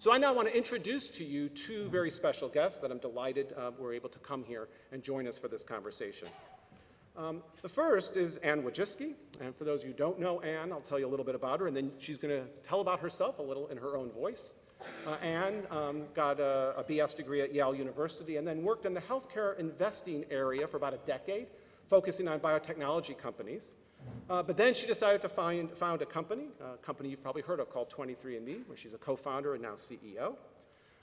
So I now want to introduce to you two very special guests that I'm delighted uh, were able to come here and join us for this conversation. Um, the first is Anne Wojcicki, and for those of you who don't know Anne, I'll tell you a little bit about her, and then she's going to tell about herself a little in her own voice. Uh, Anne um, got a, a, BS degree at Yale University and then worked in the healthcare investing area for about a decade, focusing on biotechnology companies. Uh, but then she decided to find, found a company, a company you've probably heard of called 23andMe, where she's a co-founder and now CEO.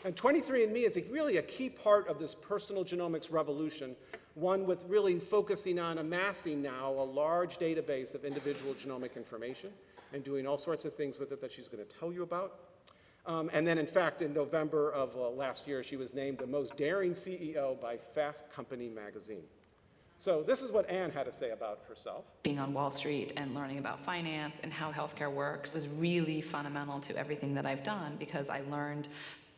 And 23andMe is a, really a key part of this personal genomics revolution, one with really focusing on amassing now a large database of individual genomic information and doing all sorts of things with it that she's going to tell you about. Um, and then, in fact, in November of uh, last year, she was named the most daring CEO by Fast Company magazine. So this is what Anne had to say about herself. Being on Wall Street and learning about finance and how healthcare works is really fundamental to everything that I've done because I learned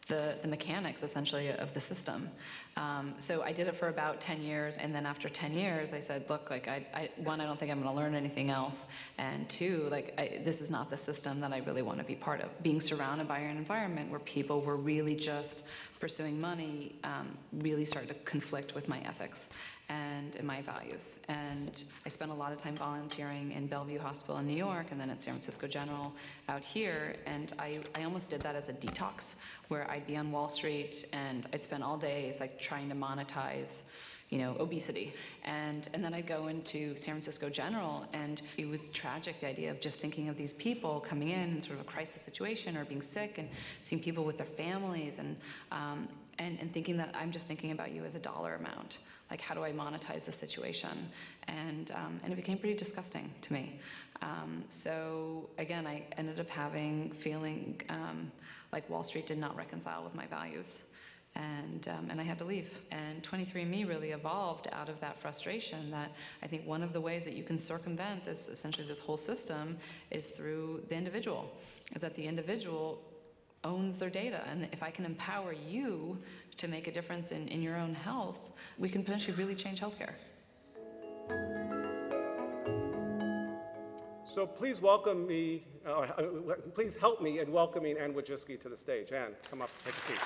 the, the mechanics essentially of the system. Um, so I did it for about 10 years, and then after 10 years, I said, look, like, I, I one, I don't think I'm to learn anything else, and two, like, I, this is not the system that I really want to be part of. Being surrounded by an environment where people were really just pursuing money um, really started to conflict with my ethics and in my values. And I spent a lot of time volunteering in Bellevue Hospital in New York and then at San Francisco General out here. And I, I almost did that as a detox where I'd be on Wall Street and I'd spend all days like trying to monetize you know, obesity. And, and then I'd go into San Francisco General, and it was tragic, the idea of just thinking of these people coming in in sort of a crisis situation or being sick and seeing people with their families and, um, and, and thinking that I'm just thinking about you as a dollar amount like how do I monetize the situation? And, um, and it became pretty disgusting to me. Um, so again, I ended up having, feeling um, like Wall Street did not reconcile with my values. And, um, and I had to leave. And 23andMe really evolved out of that frustration that I think one of the ways that you can circumvent this, essentially this whole system, is through the individual, is that the individual owns their data. And if I can empower you to make a difference in, in your own health, we can potentially really change healthcare. So please welcome me, uh, uh, please help me in welcoming Anne Wojcicki to the stage. Anne, come up, take a seat.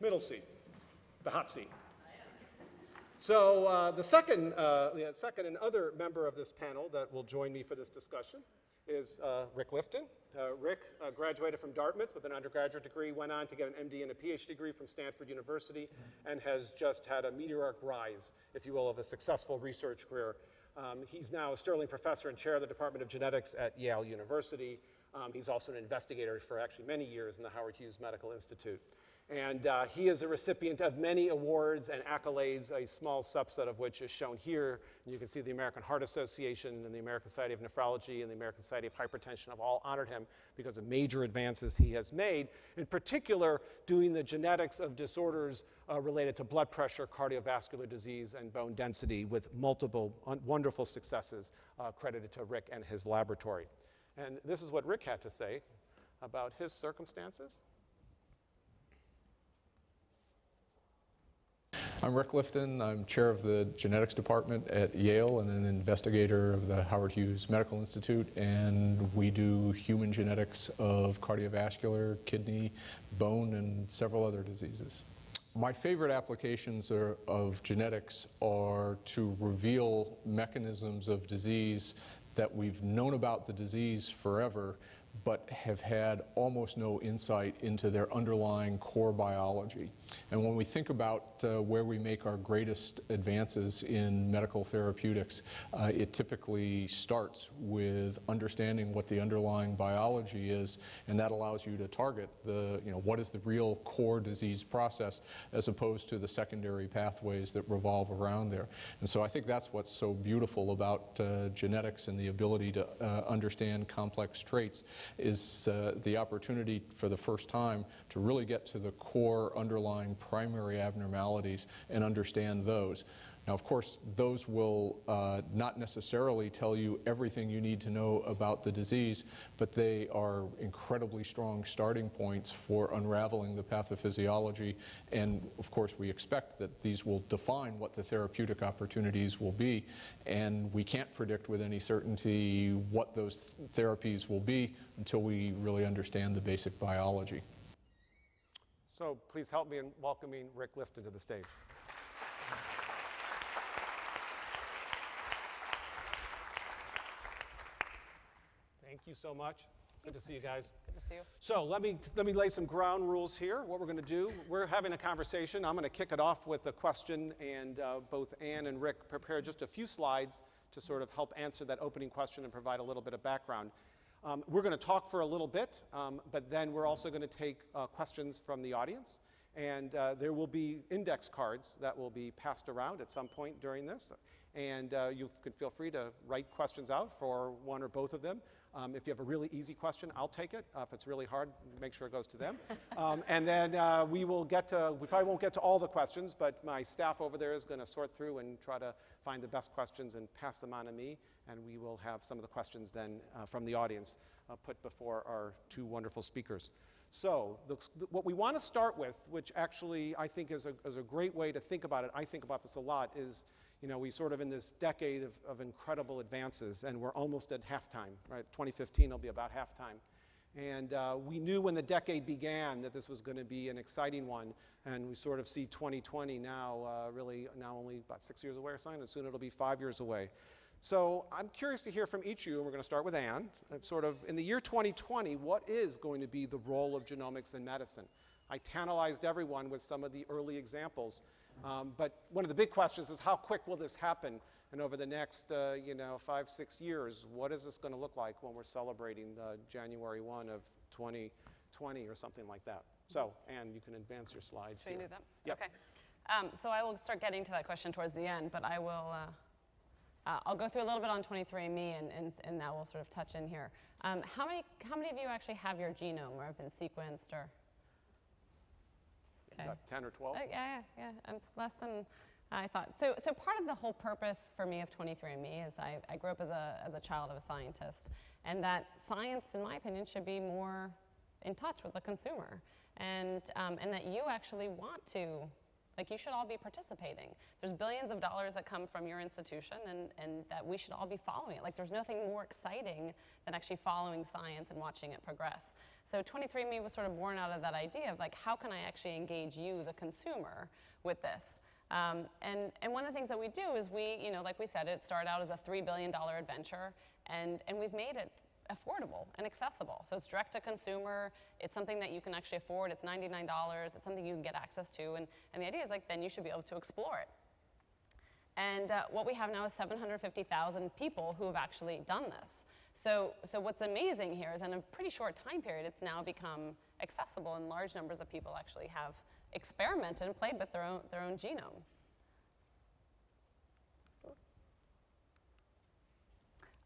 Middle seat, the hot seat. So uh, the second, uh, second and other member of this panel that will join me for this discussion is uh, Rick Lifton. Uh, Rick uh, graduated from Dartmouth with an undergraduate degree, went on to get an MD and a PhD degree from Stanford University, and has just had a meteoric rise, if you will, of a successful research career. Um, he's now a Sterling Professor and Chair of the Department of Genetics at Yale University. Um, he's also an investigator for actually many years in the Howard Hughes Medical Institute. And uh, he is a recipient of many awards and accolades, a small subset of which is shown here. And you can see the American Heart Association and the American Society of Nephrology and the American Society of Hypertension have all honored him because of major advances he has made, in particular, doing the genetics of disorders uh, related to blood pressure, cardiovascular disease, and bone density with multiple wonderful successes uh, credited to Rick and his laboratory. And this is what Rick had to say about his circumstances. I'm Rick Lifton. I'm chair of the genetics department at Yale and an investigator of the Howard Hughes Medical Institute. And we do human genetics of cardiovascular, kidney, bone, and several other diseases. My favorite applications are, of genetics are to reveal mechanisms of disease that we've known about the disease forever but have had almost no insight into their underlying core biology. And when we think about uh, where we make our greatest advances in medical therapeutics, uh, it typically starts with understanding what the underlying biology is, and that allows you to target the, you know, what is the real core disease process as opposed to the secondary pathways that revolve around there. And so I think that's what's so beautiful about uh, genetics and the ability to uh, understand complex traits is uh, the opportunity for the first time to really get to the core underlying primary abnormalities and understand those. Now, of course, those will uh, not necessarily tell you everything you need to know about the disease, but they are incredibly strong starting points for unraveling the pathophysiology. And of course, we expect that these will define what the therapeutic opportunities will be. And we can't predict with any certainty what those therapies will be until we really understand the basic biology. So please help me in welcoming Rick Lifton to the stage. Thank you so much. Good to see you guys. Good to see you. So let me, let me lay some ground rules here. What we're going to do, we're having a conversation. I'm going to kick it off with a question, and uh, both Anne and Rick prepare just a few slides to sort of help answer that opening question and provide a little bit of background. Um, we're going to talk for a little bit, um, but then we're also going to take uh, questions from the audience. And uh, there will be index cards that will be passed around at some point during this. And uh, you can feel free to write questions out for one or both of them. Um, if you have a really easy question, I'll take it. Uh, if it's really hard, make sure it goes to them. Um, and then uh, we will get to, we probably won't get to all the questions, but my staff over there is going to sort through and try to find the best questions and pass them on to me. And we will have some of the questions then uh, from the audience uh, put before our two wonderful speakers. So, the, what we want to start with, which actually I think is a, is a great way to think about it, I think about this a lot, is you know, we sort of in this decade of, of incredible advances, and we're almost at halftime, right? 2015 will be about halftime. And uh, we knew when the decade began that this was going to be an exciting one, and we sort of see 2020 now, uh, really now only about six years away or something, and soon it'll be five years away. So I'm curious to hear from each of you, and we're going to start with Anne. Sort of in the year 2020, what is going to be the role of genomics in medicine? I tantalized everyone with some of the early examples. Um, but one of the big questions is how quick will this happen? And over the next, uh, you know, five, six years, what is this going to look like when we're celebrating uh, January 1 of 2020 or something like that? So, Anne, you can advance your slides Should you here. do that? Yep. Okay. Um, so I will start getting to that question towards the end, but I will, uh, uh, I'll go through a little bit on 23andMe and, and, and that will sort of touch in here. Um, how, many, how many of you actually have your genome or have been sequenced or? Okay. About 10 or 12? Uh, yeah, yeah, yeah. Um, less than I thought. So, so part of the whole purpose for me of 23andMe is I, I grew up as a, as a child of a scientist, and that science, in my opinion, should be more in touch with the consumer, and, um, and that you actually want to, like you should all be participating. There's billions of dollars that come from your institution, and, and that we should all be following it. Like there's nothing more exciting than actually following science and watching it progress. So 23andMe was sort of born out of that idea of like, how can I actually engage you, the consumer, with this? Um, and, and one of the things that we do is we, you know, like we said, it started out as a $3 billion adventure, and, and we've made it affordable and accessible. So it's direct to consumer, it's something that you can actually afford, it's $99, it's something you can get access to, and, and the idea is like, then you should be able to explore it. And uh, what we have now is 750,000 people who have actually done this. So, so what's amazing here is in a pretty short time period, it's now become accessible and large numbers of people actually have experimented and played with their own, their own genome.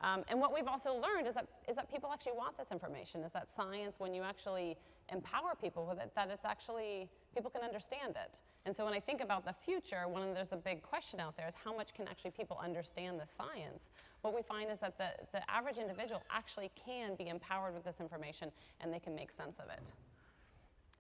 Um, and what we've also learned is that, is that people actually want this information, is that science, when you actually empower people with it, that it's actually, people can understand it. And so when I think about the future, one of, there's a big question out there is how much can actually people understand the science? What we find is that the, the average individual actually can be empowered with this information and they can make sense of it.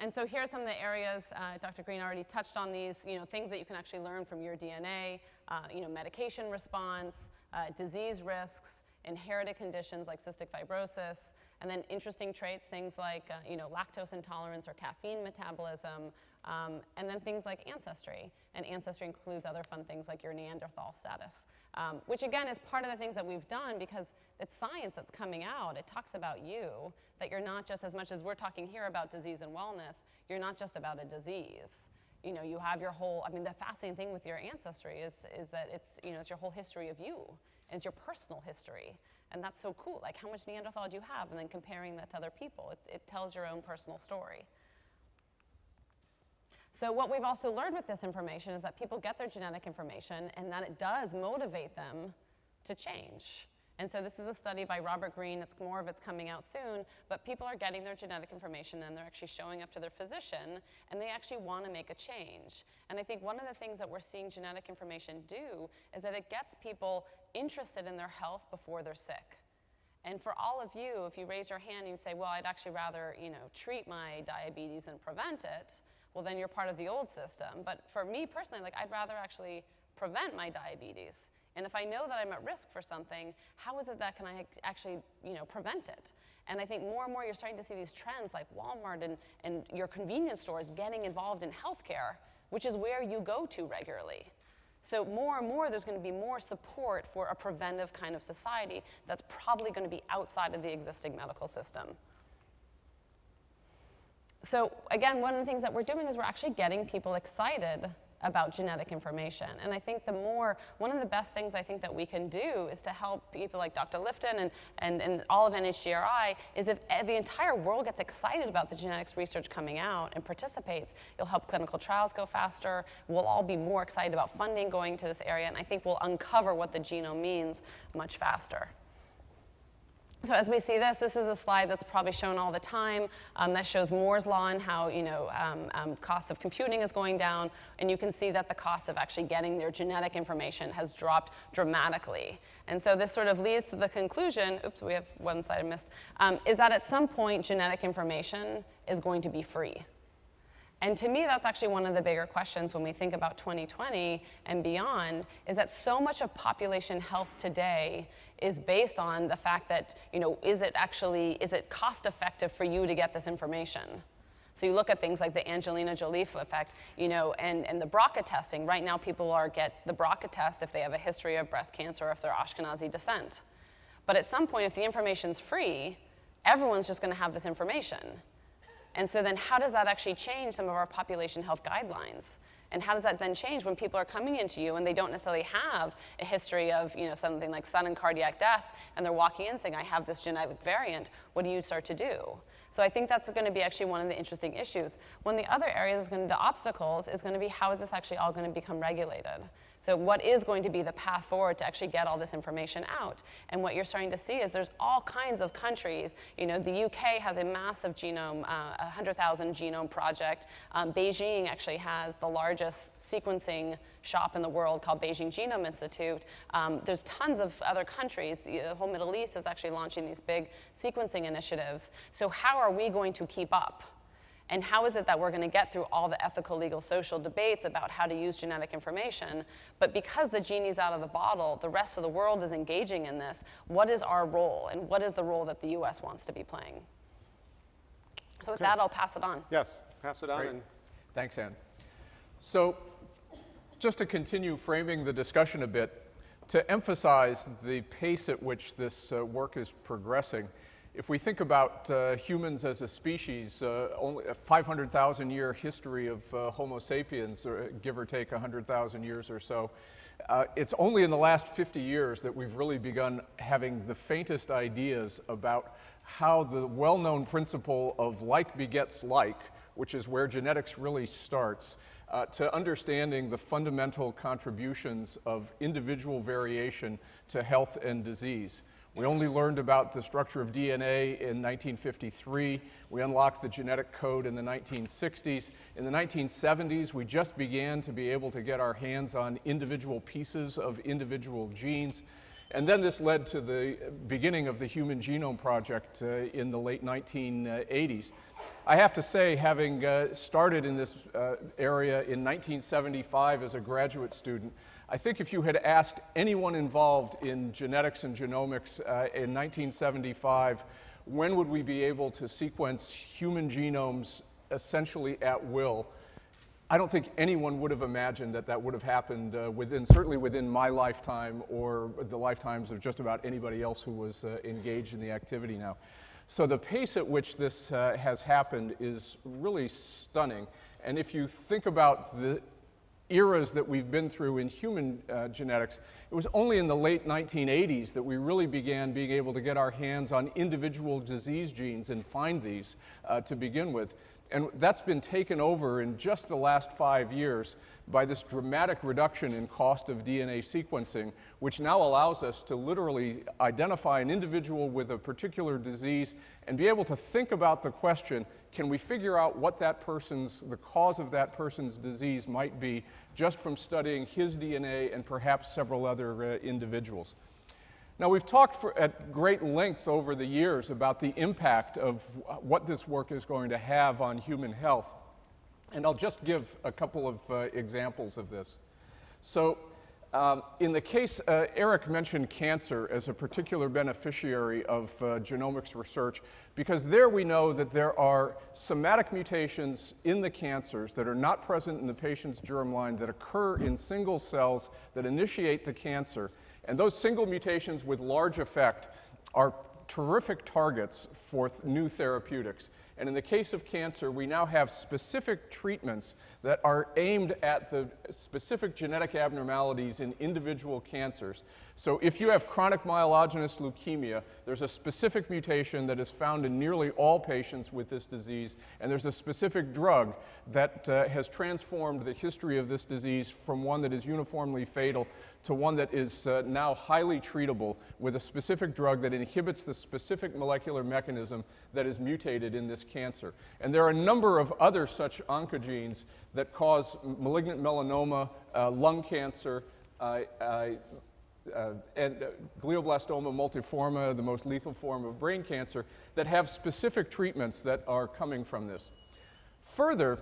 And so here are some of the areas, uh, Dr. Green already touched on these, you know, things that you can actually learn from your DNA, uh, you know, medication response, uh, disease risks, inherited conditions like cystic fibrosis, and then interesting traits, things like uh, you know, lactose intolerance or caffeine metabolism, um, and then things like ancestry. And ancestry includes other fun things like your Neanderthal status, um, which again is part of the things that we've done because it's science that's coming out. It talks about you, that you're not just as much as we're talking here about disease and wellness, you're not just about a disease you know, you have your whole, I mean, the fascinating thing with your ancestry is, is that it's, you know, it's your whole history of you it's your personal history. And that's so cool. Like, how much Neanderthal do you have? And then comparing that to other people. It's, it tells your own personal story. So, what we've also learned with this information is that people get their genetic information and that it does motivate them to change. And so this is a study by Robert Green. It's more of it's coming out soon, but people are getting their genetic information and they're actually showing up to their physician and they actually want to make a change. And I think one of the things that we're seeing genetic information do is that it gets people interested in their health before they're sick. And for all of you, if you raise your hand and you say, well, I'd actually rather, you know, treat my diabetes and prevent it, well, then you're part of the old system. But for me personally, like, I'd rather actually prevent my diabetes. And if I know that I'm at risk for something, how is it that can I actually, you know, prevent it? And I think more and more you're starting to see these trends like Walmart and, and your convenience stores getting involved in healthcare, which is where you go to regularly. So more and more there's going to be more support for a preventive kind of society that's probably going to be outside of the existing medical system. So again, one of the things that we're doing is we're actually getting people excited about genetic information. And I think the more, one of the best things I think that we can do is to help people like Dr. Lifton and, and, and all of NHGRI is if eh, the entire world gets excited about the genetics research coming out and participates, you'll help clinical trials go faster. We'll all be more excited about funding going to this area. And I think we'll uncover what the genome means much faster. So as we see this, this is a slide that's probably shown all the time um, that shows Moore's law and how you know um, um, cost of computing is going down, and you can see that the cost of actually getting their genetic information has dropped dramatically. And so this sort of leads to the conclusion, oops, we have one slide I missed, um, is that at some point genetic information is going to be free. And to me, that's actually one of the bigger questions when we think about 2020 and beyond, is that so much of population health today is based on the fact that, you know, is it actually, is it cost effective for you to get this information? So you look at things like the Angelina Jolie effect, you know, and, and the BRCA testing. Right now, people are get the BRCA test if they have a history of breast cancer or if they're Ashkenazi descent. But at some point, if the information's free, everyone's just going to have this information. And so then how does that actually change some of our population health guidelines? And how does that then change when people are coming into you and they don't necessarily have a history of you know, something like sudden cardiac death and they're walking in saying, I have this genetic variant, what do you start to do? So I think that's going to be actually one of the interesting issues. One of the other areas is going to the obstacles is going to be how is this actually all going to become regulated? So what is going to be the path forward to actually get all this information out? And what you're starting to see is there's all kinds of countries. You know, the UK has a massive genome, uh, a 100,000 genome project. Um, Beijing actually has the largest sequencing shop in the world called Beijing Genome Institute. Um, there's tons of other countries. The whole Middle East is actually launching these big sequencing initiatives. So how are we going to keep up? And how is it that we're going to get through all the ethical, legal, social debates about how to use genetic information? But because the genie's out of the bottle, the rest of the world is engaging in this. What is our role? And what is the role that the US wants to be playing? So with Okay. that, I'll pass it on. Yes, pass it on. Great. And Thanks, Anne. So, just to continue framing the discussion a bit, to emphasize the pace at which this uh, work is progressing, if we think about uh, humans as a species, uh, only a 500,000 year history of uh, Homo sapiens, or give or take 100,000 years or so, uh, it's only in the last 50 years that we've really begun having the faintest ideas about how the well known principle of like begets like, which is where genetics really starts, uh, to understanding the fundamental contributions of individual variation to health and disease. We only learned about the structure of DNA in 1953. We unlocked the genetic code in the 1960s. In the 1970s, we just began to be able to get our hands on individual pieces of individual genes. And then this led to the beginning of the Human Genome Project uh, in the late 1980s. I have to say, having uh, started in this uh, area in 1975 as a graduate student, I think if you had asked anyone involved in genetics and genomics uh, in 1975, when would we be able to sequence human genomes essentially at will, I don't think anyone would have imagined that that would have happened uh, within, certainly within my lifetime or the lifetimes of just about anybody else who was uh, engaged in the activity now. So the pace at which this uh, has happened is really stunning. And if you think about the eras that we've been through in human uh, genetics, it was only in the late 1980s that we really began being able to get our hands on individual disease genes and find these uh, to begin with. And that's been taken over in just the last five years by this dramatic reduction in cost of DNA sequencing, which now allows us to literally identify an individual with a particular disease and be able to think about the question can we figure out what that person's, the cause of that person's disease might be just from studying his DNA and perhaps several other uh, individuals? Now, we've talked for, at great length over the years about the impact of what this work is going to have on human health. And I'll just give a couple of uh, examples of this. So, um, in the case, uh, Eric mentioned cancer as a particular beneficiary of uh, genomics research because there we know that there are somatic mutations in the cancers that are not present in the patient's germline that occur in single cells that initiate the cancer. And those single mutations with large effect are terrific targets for th- new therapeutics. And in the case of cancer, we now have specific treatments that are aimed at the specific genetic abnormalities in individual cancers. So if you have chronic myelogenous leukemia, there's a specific mutation that is found in nearly all patients with this disease, and there's a specific drug that uh, has transformed the history of this disease from one that is uniformly fatal to one that is uh, now highly treatable with a specific drug that inhibits the specific molecular mechanism that is mutated in this cancer. And there are a number of other such oncogenes that cause malignant melanoma, uh, lung cancer, uh, uh, uh and uh, glioblastoma multiforme, the most lethal form of brain cancer, that have specific treatments that are coming from this. Further,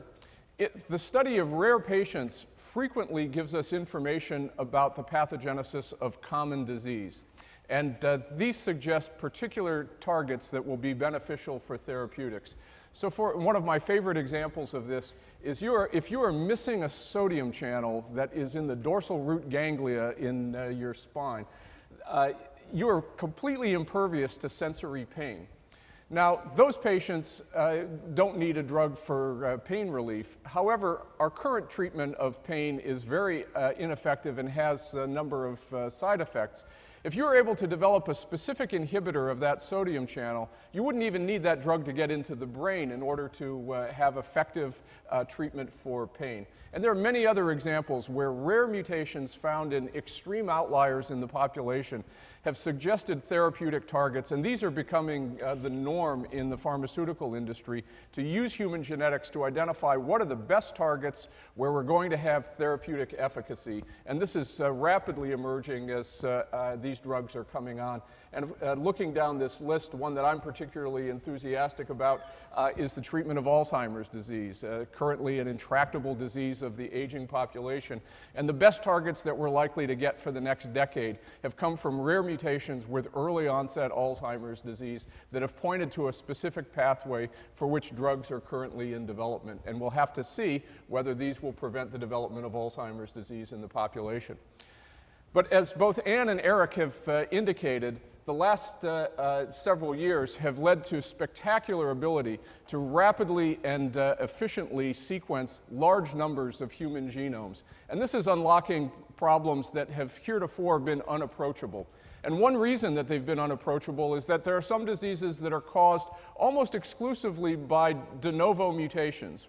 it, the study of rare patients frequently gives us information about the pathogenesis of common disease. And uh, these suggest particular targets that will be beneficial for therapeutics. So, for one of my favorite examples of this is you are, if you are missing a sodium channel that is in the dorsal root ganglia in uh, your spine, uh, you are completely impervious to sensory pain. Now, those patients uh, don't need a drug for uh, pain relief. However, our current treatment of pain is very uh, ineffective and has a number of uh, side effects. If you were able to develop a specific inhibitor of that sodium channel, you wouldn't even need that drug to get into the brain in order to uh, have effective uh, treatment for pain. And there are many other examples where rare mutations found in extreme outliers in the population have suggested therapeutic targets, and these are becoming uh, the norm in the pharmaceutical industry to use human genetics to identify what are the best targets where we're going to have therapeutic efficacy. And this is uh, rapidly emerging as uh, uh these drugs are coming on. And uh, looking down this list, one that I'm particularly enthusiastic about uh, is the treatment of Alzheimer's disease, uh, currently an intractable disease of the aging population. And the best targets that we're likely to get for the next decade have come from rare mutations with early onset Alzheimer's disease that have pointed to a specific pathway for which drugs are currently in development. And we'll have to see whether these will prevent the development of Alzheimer's disease in the population. But as both Anne and Eric have uh, indicated, the last uh, uh, several years have led to spectacular ability to rapidly and uh, efficiently sequence large numbers of human genomes. And this is unlocking problems that have heretofore been unapproachable. And one reason that they've been unapproachable is that there are some diseases that are caused almost exclusively by de novo mutations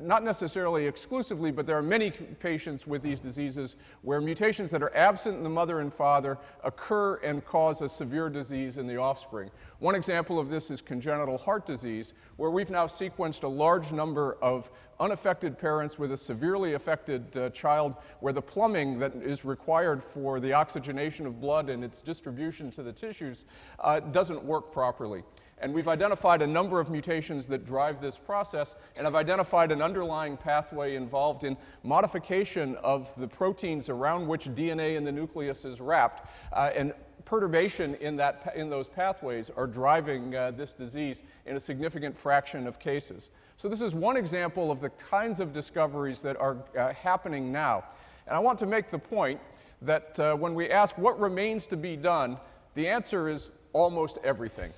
not necessarily exclusively, but there are many patients with these diseases where mutations that are absent in the mother and father occur and cause a severe disease in the offspring. One example of this is congenital heart disease, where we've now sequenced a large number of unaffected parents with a severely affected uh, child, where the plumbing that is required for the oxygenation of blood and its distribution to the tissues uh, doesn't work properly. And we've identified a number of mutations that drive this process, and I've identified an underlying pathway involved in modification of the proteins around which DNA in the nucleus is wrapped. Uh, and perturbation in, that, in those pathways are driving uh, this disease in a significant fraction of cases. So, this is one example of the kinds of discoveries that are uh, happening now. And I want to make the point that uh, when we ask what remains to be done, the answer is almost everything.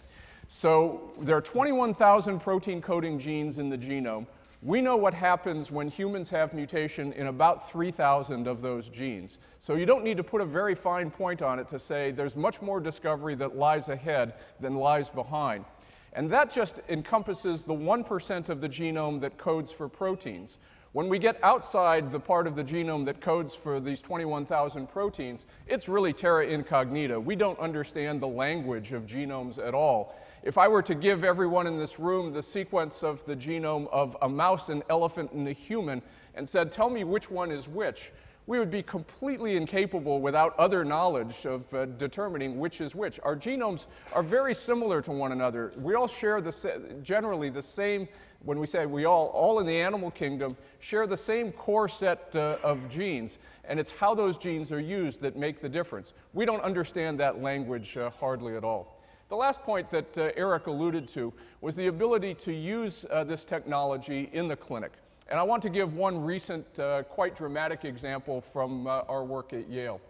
So there are 21,000 protein coding genes in the genome. We know what happens when humans have mutation in about 3,000 of those genes. So you don't need to put a very fine point on it to say there's much more discovery that lies ahead than lies behind. And that just encompasses the 1% of the genome that codes for proteins. When we get outside the part of the genome that codes for these 21,000 proteins, it's really terra incognita. We don't understand the language of genomes at all. If I were to give everyone in this room the sequence of the genome of a mouse, an elephant, and a human, and said, Tell me which one is which, we would be completely incapable without other knowledge of uh, determining which is which. Our genomes are very similar to one another. We all share the generally the same, when we say we all, all in the animal kingdom, share the same core set uh, of genes, and it's how those genes are used that make the difference. We don't understand that language uh, hardly at all. The last point that uh, Eric alluded to was the ability to use uh, this technology in the clinic. And I want to give one recent, uh, quite dramatic example from uh, our work at Yale.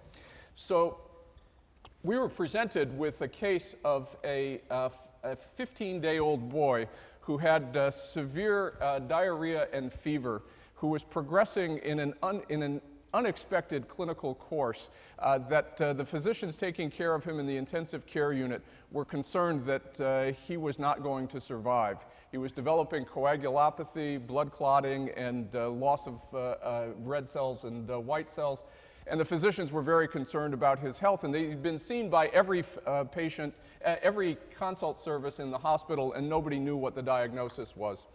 So, we were presented with a case of a, uh, 15 day old boy who had uh, severe uh, diarrhea and fever, who was progressing in an, in an unexpected clinical course uh, that uh, the physicians taking care of him in the intensive care unit were concerned that uh, he was not going to survive. He was developing coagulopathy, blood clotting, and uh, loss of uh, uh, red cells and white cells. And the physicians were very concerned about his health, and they'd been seen by every patient, every consult service in the hospital, and nobody knew what the diagnosis was.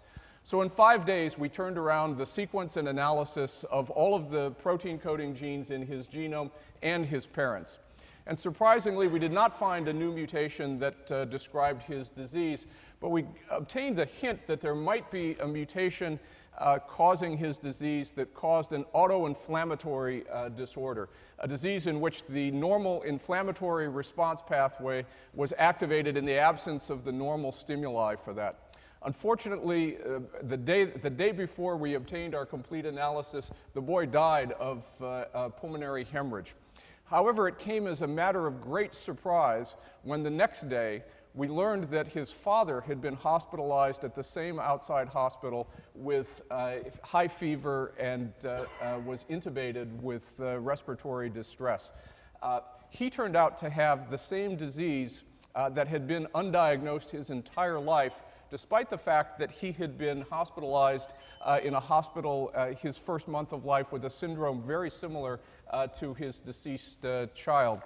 So in five days, we turned around the sequence and analysis of all of the protein coding genes in his genome and his parents. And surprisingly, we did not find a new mutation that uh, described his disease, but we obtained the hint that there might be a mutation uh, causing his disease that caused an autoinflammatory uh, disorder, a disease in which the normal inflammatory response pathway was activated in the absence of the normal stimuli for that. Unfortunately, uh, the, day, the day before we obtained our complete analysis, the boy died of uh, pulmonary hemorrhage. However, it came as a matter of great surprise when the next day we learned that his father had been hospitalized at the same outside hospital with uh, high fever and uh, uh, was intubated with uh, respiratory distress. Uh, he turned out to have the same disease uh, that had been undiagnosed his entire life despite the fact that he had been hospitalized uh, in a hospital uh, his first month of life with a syndrome very similar uh, to his deceased uh, child.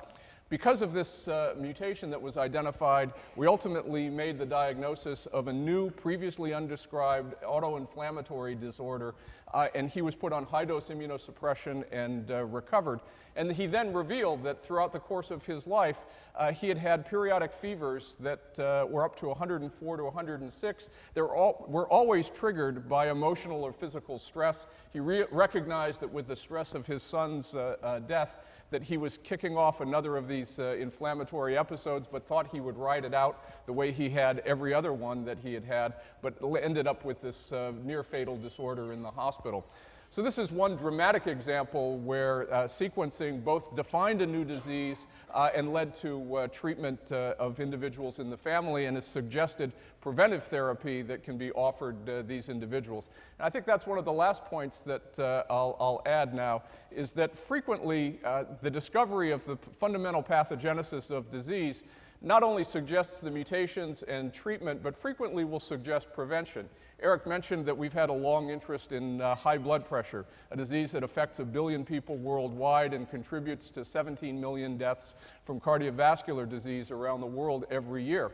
Because of this uh, mutation that was identified, we ultimately made the diagnosis of a new, previously undescribed autoinflammatory disorder, uh, and he was put on high dose immunosuppression and uh, recovered. And he then revealed that throughout the course of his life, uh, he had had periodic fevers that uh, were up to 104 to 106. They were, all, were always triggered by emotional or physical stress. He re- recognized that with the stress of his son's uh, death, that he was kicking off another of these uh, inflammatory episodes, but thought he would ride it out the way he had every other one that he had had, but ended up with this uh, near fatal disorder in the hospital. So, this is one dramatic example where uh, sequencing both defined a new disease uh, and led to uh, treatment uh, of individuals in the family and has suggested preventive therapy that can be offered uh, these individuals. And I think that's one of the last points that uh, I'll, I'll, add now is that frequently the discovery of the fundamental pathogenesis of disease not only suggests the mutations and treatment, but frequently will suggest prevention. Eric mentioned that we've had a long interest in uh, high blood pressure, a disease that affects a billion people worldwide and contributes to 17 million deaths from cardiovascular disease around the world every year.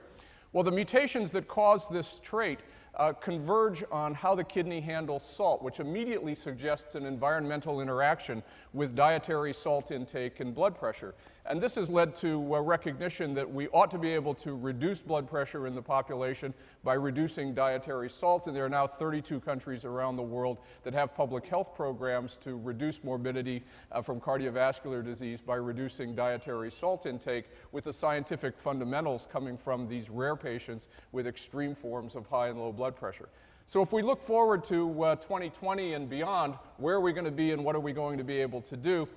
Well, the mutations that cause this trait uh, converge on how the kidney handles salt, which immediately suggests an environmental interaction with dietary salt intake and blood pressure. And this has led to a recognition that we ought to be able to reduce blood pressure in the population by reducing dietary salt. And there are now 32 countries around the world that have public health programs to reduce morbidity uh, from cardiovascular disease by reducing dietary salt intake, with the scientific fundamentals coming from these rare patients with extreme forms of high and low blood pressure. So, if we look forward to uh, 2020 and beyond, where are we going to be and what are we going to be able to do?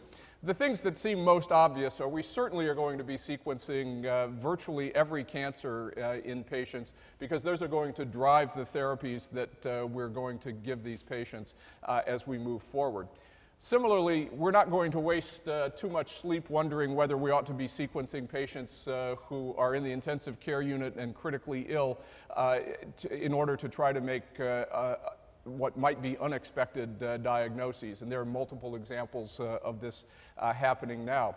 The things that seem most obvious are we certainly are going to be sequencing uh, virtually every cancer uh, in patients because those are going to drive the therapies that uh, we're going to give these patients uh, as we move forward. Similarly, we're not going to waste uh, too much sleep wondering whether we ought to be sequencing patients uh, who are in the intensive care unit and critically ill in order to try to make what might be unexpected uh, diagnoses. And there are multiple examples uh, of this uh, happening now.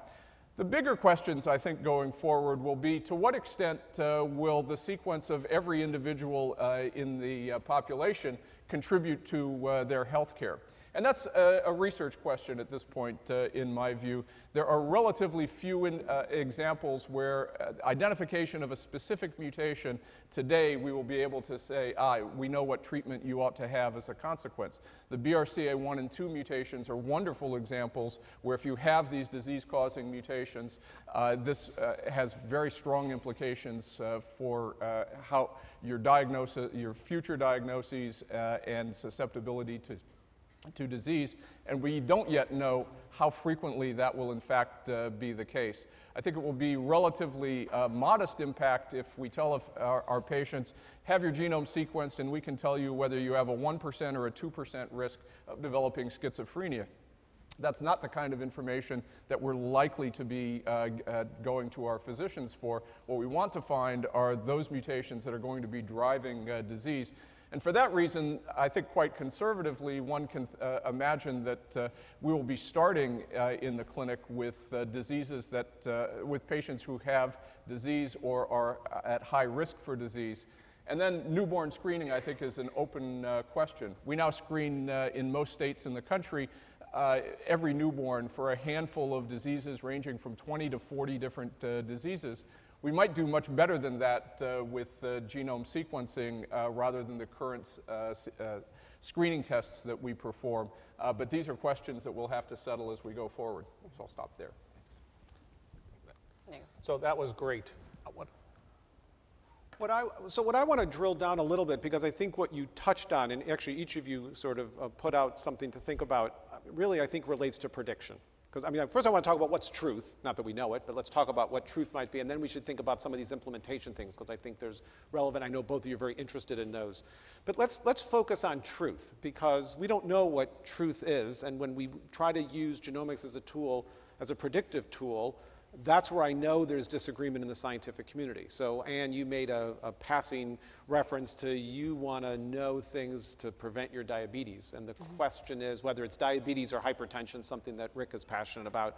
The bigger questions, I think, going forward will be to what extent uh, will the sequence of every individual uh, in the uh, population contribute to their health care? And that's a, a, research question at this point, uh, in my view. There are relatively few in, uh, examples where uh, identification of a specific mutation today we will be able to say, ah, we know what treatment you ought to have as a consequence. The BRCA1 and 2 mutations are wonderful examples where if you have these disease causing mutations, uh, this uh, has very strong implications uh, for how your diagnosis, your future diagnoses and susceptibility to to disease, and we don't yet know how frequently that will in fact uh, be the case. I think it will be relatively uh, modest impact if we tell our, our, patients, have your genome sequenced and we can tell you whether you have a 1% or a 2% risk of developing schizophrenia. That's not the kind of information that we're likely to be uh, uh, going to our physicians for. What we want to find are those mutations that are going to be driving uh, disease. And for that reason, I think quite conservatively, one can uh, imagine that uh, we will be starting uh, in the clinic with uh, diseases that, uh, with patients who have disease or are at high risk for disease. And then newborn screening, I think, is an open uh, question. We now screen in most states in the country every newborn for a handful of diseases ranging from 20 to 40 different diseases. We might do much better than that uh, with uh, genome sequencing uh, rather than the current uh, uh, screening tests that we perform. Uh, but these are questions that we'll have to settle as we go forward. So I'll stop there. Thanks. So that was great. What, what I, so what I want to drill down a little bit, because I think what you touched on, and actually each of you sort of put out something to think about, really I think relates to prediction. Because, I mean, first I want to talk about what's truth, not that we know it, but let's talk about what truth might be, and then we should think about some of these implementation things, because I think there's relevant. I know both of you are very interested in those. But let's, let's focus on truth, because we don't know what truth is, and when we try to use genomics as a tool, as a predictive tool, that's where I know there's disagreement in the scientific community. So, Anne, you made a, a passing reference to you want to know things to prevent your diabetes. And the mm-hmm. question is whether it's diabetes or hypertension, something that Rick is passionate about.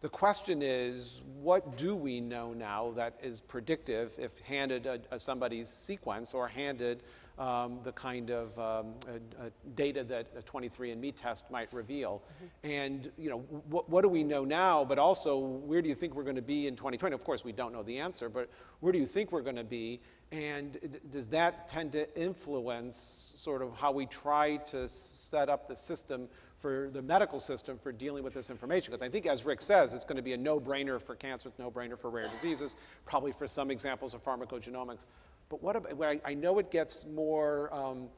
The question is, what do we know now that is predictive if handed a, a somebody's sequence or handed um, the kind of um, a, a data that a 23andMe test might reveal. Mm-hmm. And you know, wh- what do we know now, but also where do you think we're going to be in 2020? Of course, we don't know the answer, but where do you think we're going to be? And does that tend to influence sort of how we try to set up the system for the medical system for dealing with this information. Because I think, as Rick says, it's going to be a no brainer for cancer, with no brainer for rare diseases, probably for some examples of pharmacogenomics. But what about, where I, I know it gets more, um,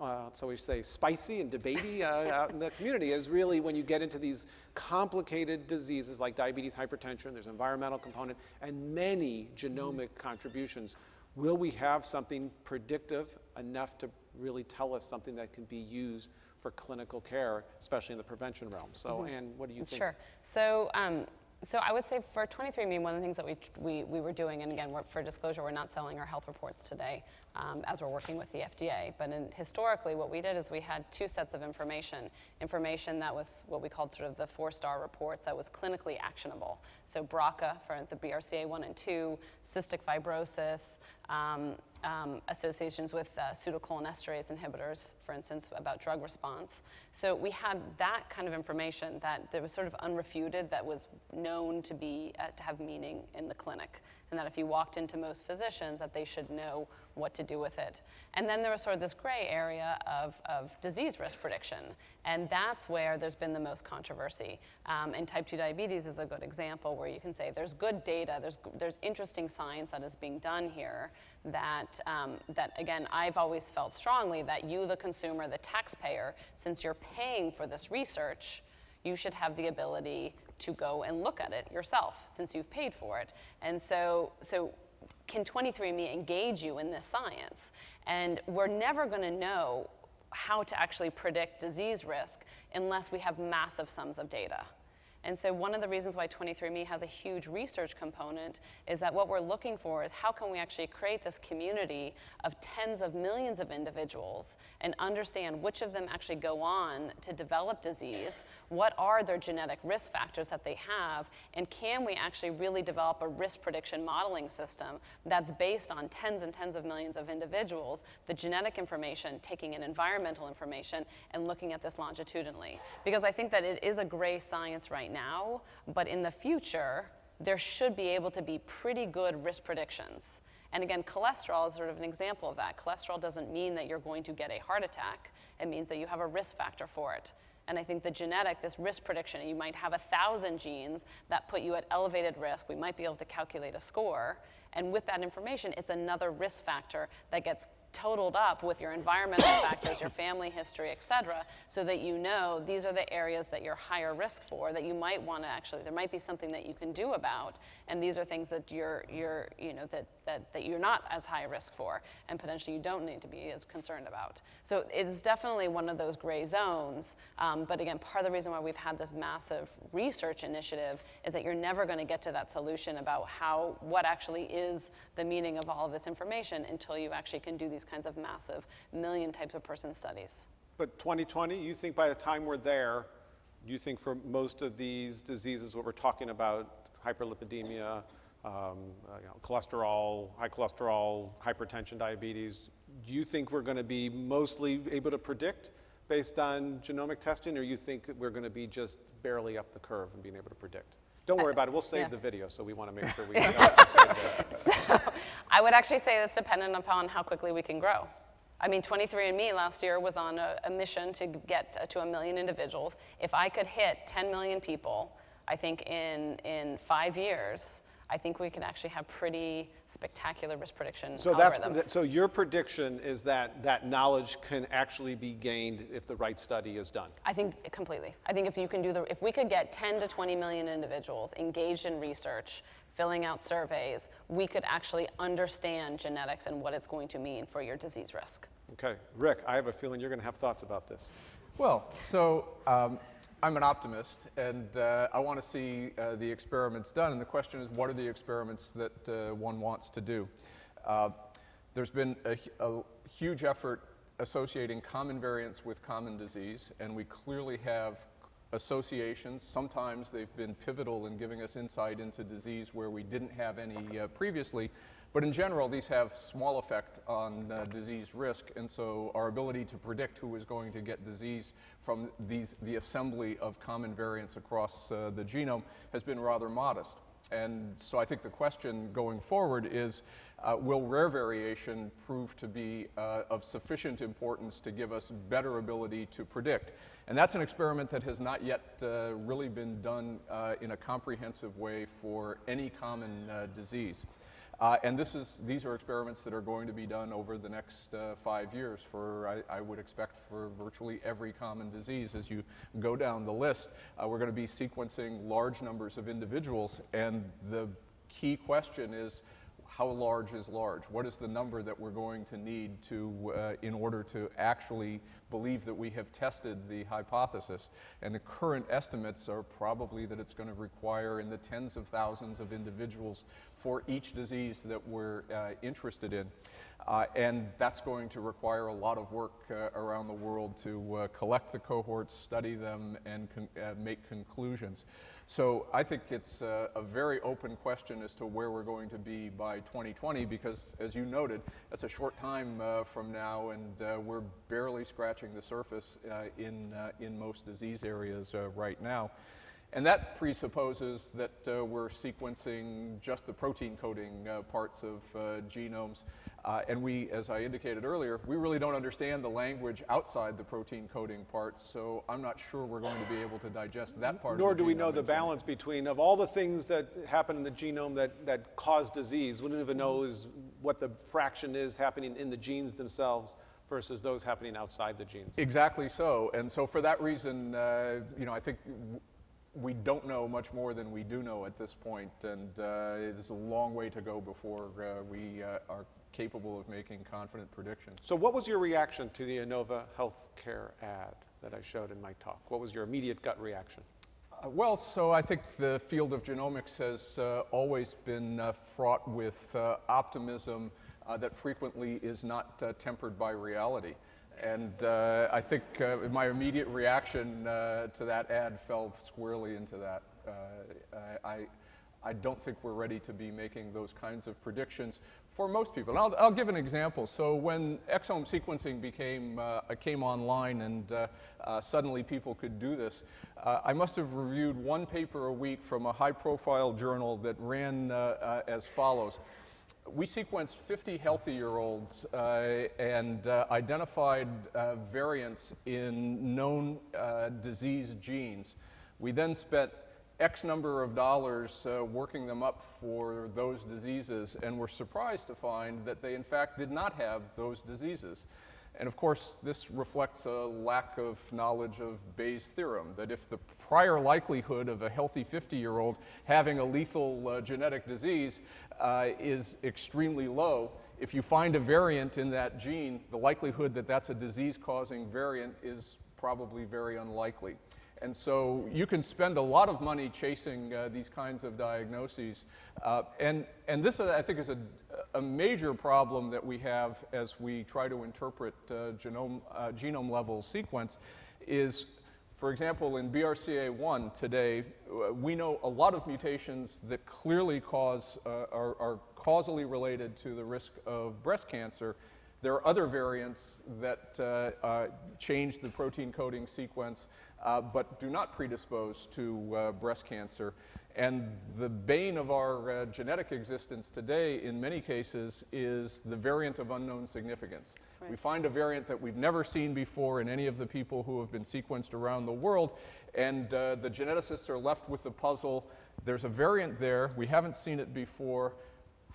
uh, so we say, spicy and debatey uh, out in the community is really when you get into these complicated diseases like diabetes, hypertension, there's an environmental component, and many genomic contributions. Will we have something predictive enough to really tell us something that can be used for clinical care, especially in the prevention realm? So, mm-hmm. Anne, what do you think? Sure. So, um, so I would say for 23andMe, one of the things that we, we, we were doing, and again, for disclosure, we're not selling our health reports today um, as we're working with the FDA. But in, historically, what we did is we had two sets of information. Information that was what we called sort of the four-star reports that was clinically actionable. So BRCA for the BRCA1 and 2, cystic fibrosis, um, um, associations with uh, pseudocholinesterase inhibitors, for instance, about drug response. So we had that kind of information that there was sort of unrefuted that was known to be uh, to have meaning in the clinic and that if you walked into most physicians, that they should know what to do with it. And then there was sort of this gray area of, of disease risk prediction, and that's where there's been the most controversy. Um, and type 2 diabetes is a good example where you can say there's good data, there's, there's interesting science that is being done here that, um, that, again, I've always felt strongly that you, the consumer, the taxpayer, since you're paying for this research, you should have the ability to go and look at it yourself since you've paid for it. And so, so can 23andMe engage you in this science? And we're never going to know how to actually predict disease risk unless we have massive sums of data. And so one of the reasons why 23andMe has a huge research component is that what we're looking for is how can we actually create this community of tens of millions of individuals and understand which of them actually go on to develop disease, what are their genetic risk factors that they have, and can we actually really develop a risk prediction modeling system that's based on tens and tens of millions of individuals, the genetic information, taking in environmental information, and looking at this longitudinally. Because I think that it is a gray science right now, but in the future, there should be able to be pretty good risk predictions. And again, cholesterol is sort of an example of that. Cholesterol doesn't mean that you're going to get a heart attack, it means that you have a risk factor for it. And I think the genetic, this risk prediction, you might have a thousand genes that put you at elevated risk. We might be able to calculate a score. And with that information, it's another risk factor that gets totaled up with your environmental factors, your family history, et cetera, so that you know these are the areas that you're higher risk for, that you might want to actually, there might be something that you can do about, and these are things that you're, you're you know, that, that, that you're not as high risk for, and potentially you don't need to be as concerned about. So it's definitely one of those gray zones, um, but again, part of the reason why we've had this massive research initiative is that you're never going to get to that solution about how, what actually is the meaning of all of this information until you actually can do these kinds of massive million types of person studies. But 2020, you think by the time we're there, you think for most of these diseases, what we're talking about, hyperlipidemia, um, uh, you know, cholesterol, high cholesterol, hypertension, diabetes, do you think we're going to be mostly able to predict based on genomic testing, or you think we're going to be just barely up the curve and being able to predict? Don't worry about it. We'll save yeah. the video, so we want to make sure we know what to say there. I would actually say it's dependent upon how quickly we can grow. I mean, 23andMe last year was on a, a mission to get to a million individuals. If I could hit 10 million people, I think in, in five years, I think we can actually have pretty spectacular risk prediction So that's, so your prediction is that that knowledge can actually be gained if the right study is done? I think completely. I think if you can do the, if we could get 10 to 20 million individuals engaged in research, filling out surveys, we could actually understand genetics and what it's going to mean for your disease risk. Okay, Rick, I have a feeling you're going to have thoughts about this. Well, so um, I'm an optimist, and uh, I want to see uh, the experiments done. And the question is, what are the experiments that uh, one wants to do? Uh, there's been a, a, huge effort associating common variants with common disease, and we clearly have associations. Sometimes they've been pivotal in giving us insight into disease where we didn't have any uh, previously. But in general, these have small effect on uh, disease risk, and so our ability to predict who is going to get disease from these, the assembly of common variants across uh, the genome has been rather modest. And so I think the question going forward is, uh, will rare variation prove to be uh, of sufficient importance to give us better ability to predict? And that's an experiment that has not yet uh, really been done uh, in a comprehensive way for any common uh, disease. Uh, and this is, these are experiments that are going to be done over the next uh, five years for, I, I, would expect, for virtually every common disease. As you go down the list, uh, we're going to be sequencing large numbers of individuals. And the key question is, how large is large? What is the number that we're going to need to, uh, in order to actually believe that we have tested the hypothesis? And the current estimates are probably that it's going to require in the tens of thousands of individuals for each disease that we're uh, interested in. Uh, and that's going to require a lot of work uh, around the world to uh, collect the cohorts, study them, and con uh, make conclusions. So I think it's a, a, very open question as to where we're going to be by 2020 because, as you noted, that's a short time uh, from now, and uh, we're barely scratching the surface in, in most disease areas right now. And that presupposes that uh, we're sequencing just the protein coding uh, parts of uh, genomes. Uh, and we, as I indicated earlier, we really don't understand the language outside the protein coding parts, so I'm not sure we're going to be able to digest that part Nor do we know the balance between, of all the things that happen in the genome that, that cause disease, we don't even know is what the fraction is happening in the genes themselves versus those happening outside the genes. Exactly so. And so for that reason, uh, you know, I think we don't know much more than we do know at this point, and uh, it's a long way to go before uh, we uh, are capable of making confident predictions. So what was your reaction to the Inova Healthcare ad that I showed in my talk? What was your immediate gut reaction? Uh, Well, so I think the field of genomics has uh, always been uh, fraught with uh, optimism uh, that frequently is not uh, tempered by reality. And uh, I think uh, my immediate reaction uh, to that ad fell squarely into that. Uh, I, I, don't think we're ready to be making those kinds of predictions for most people. And I'll, I'll give an example. So when exome sequencing became, uh, came online and uh, suddenly people could do this, I must have reviewed one paper a week from a high-profile journal that ran as follows. We sequenced 50 healthy-year-olds uh, and uh, identified uh, variants in known uh, disease genes. We then spent X number of dollars uh, working them up for those diseases and were surprised to find that they, in fact, did not have those diseases. And of course, this reflects a lack of knowledge of Bayes' theorem, that if the prior likelihood of a healthy 50 year old having a lethal uh, genetic disease uh, is extremely low, if you find a variant in that gene, the likelihood that that's a disease causing variant is probably very unlikely. And so you can spend a lot of money chasing uh, these kinds of diagnoses. Uh, and, and this, I think, is a, a major problem that we have as we try to interpret uh, genome, uh, genome level sequence is, for example, in BRCA1 today, uh, we know a lot of mutations that clearly cause, uh, are, are causally related to the risk of breast cancer. There are other variants that uh, uh, change the protein coding sequence, uh, but do not predispose to uh, breast cancer. And the bane of our uh, genetic existence today, in many cases, is the variant of unknown significance. We find a variant that we've never seen before in any of the people who have been sequenced around the world, and uh, the geneticists are left with the puzzle. There's a variant there, we haven't seen it before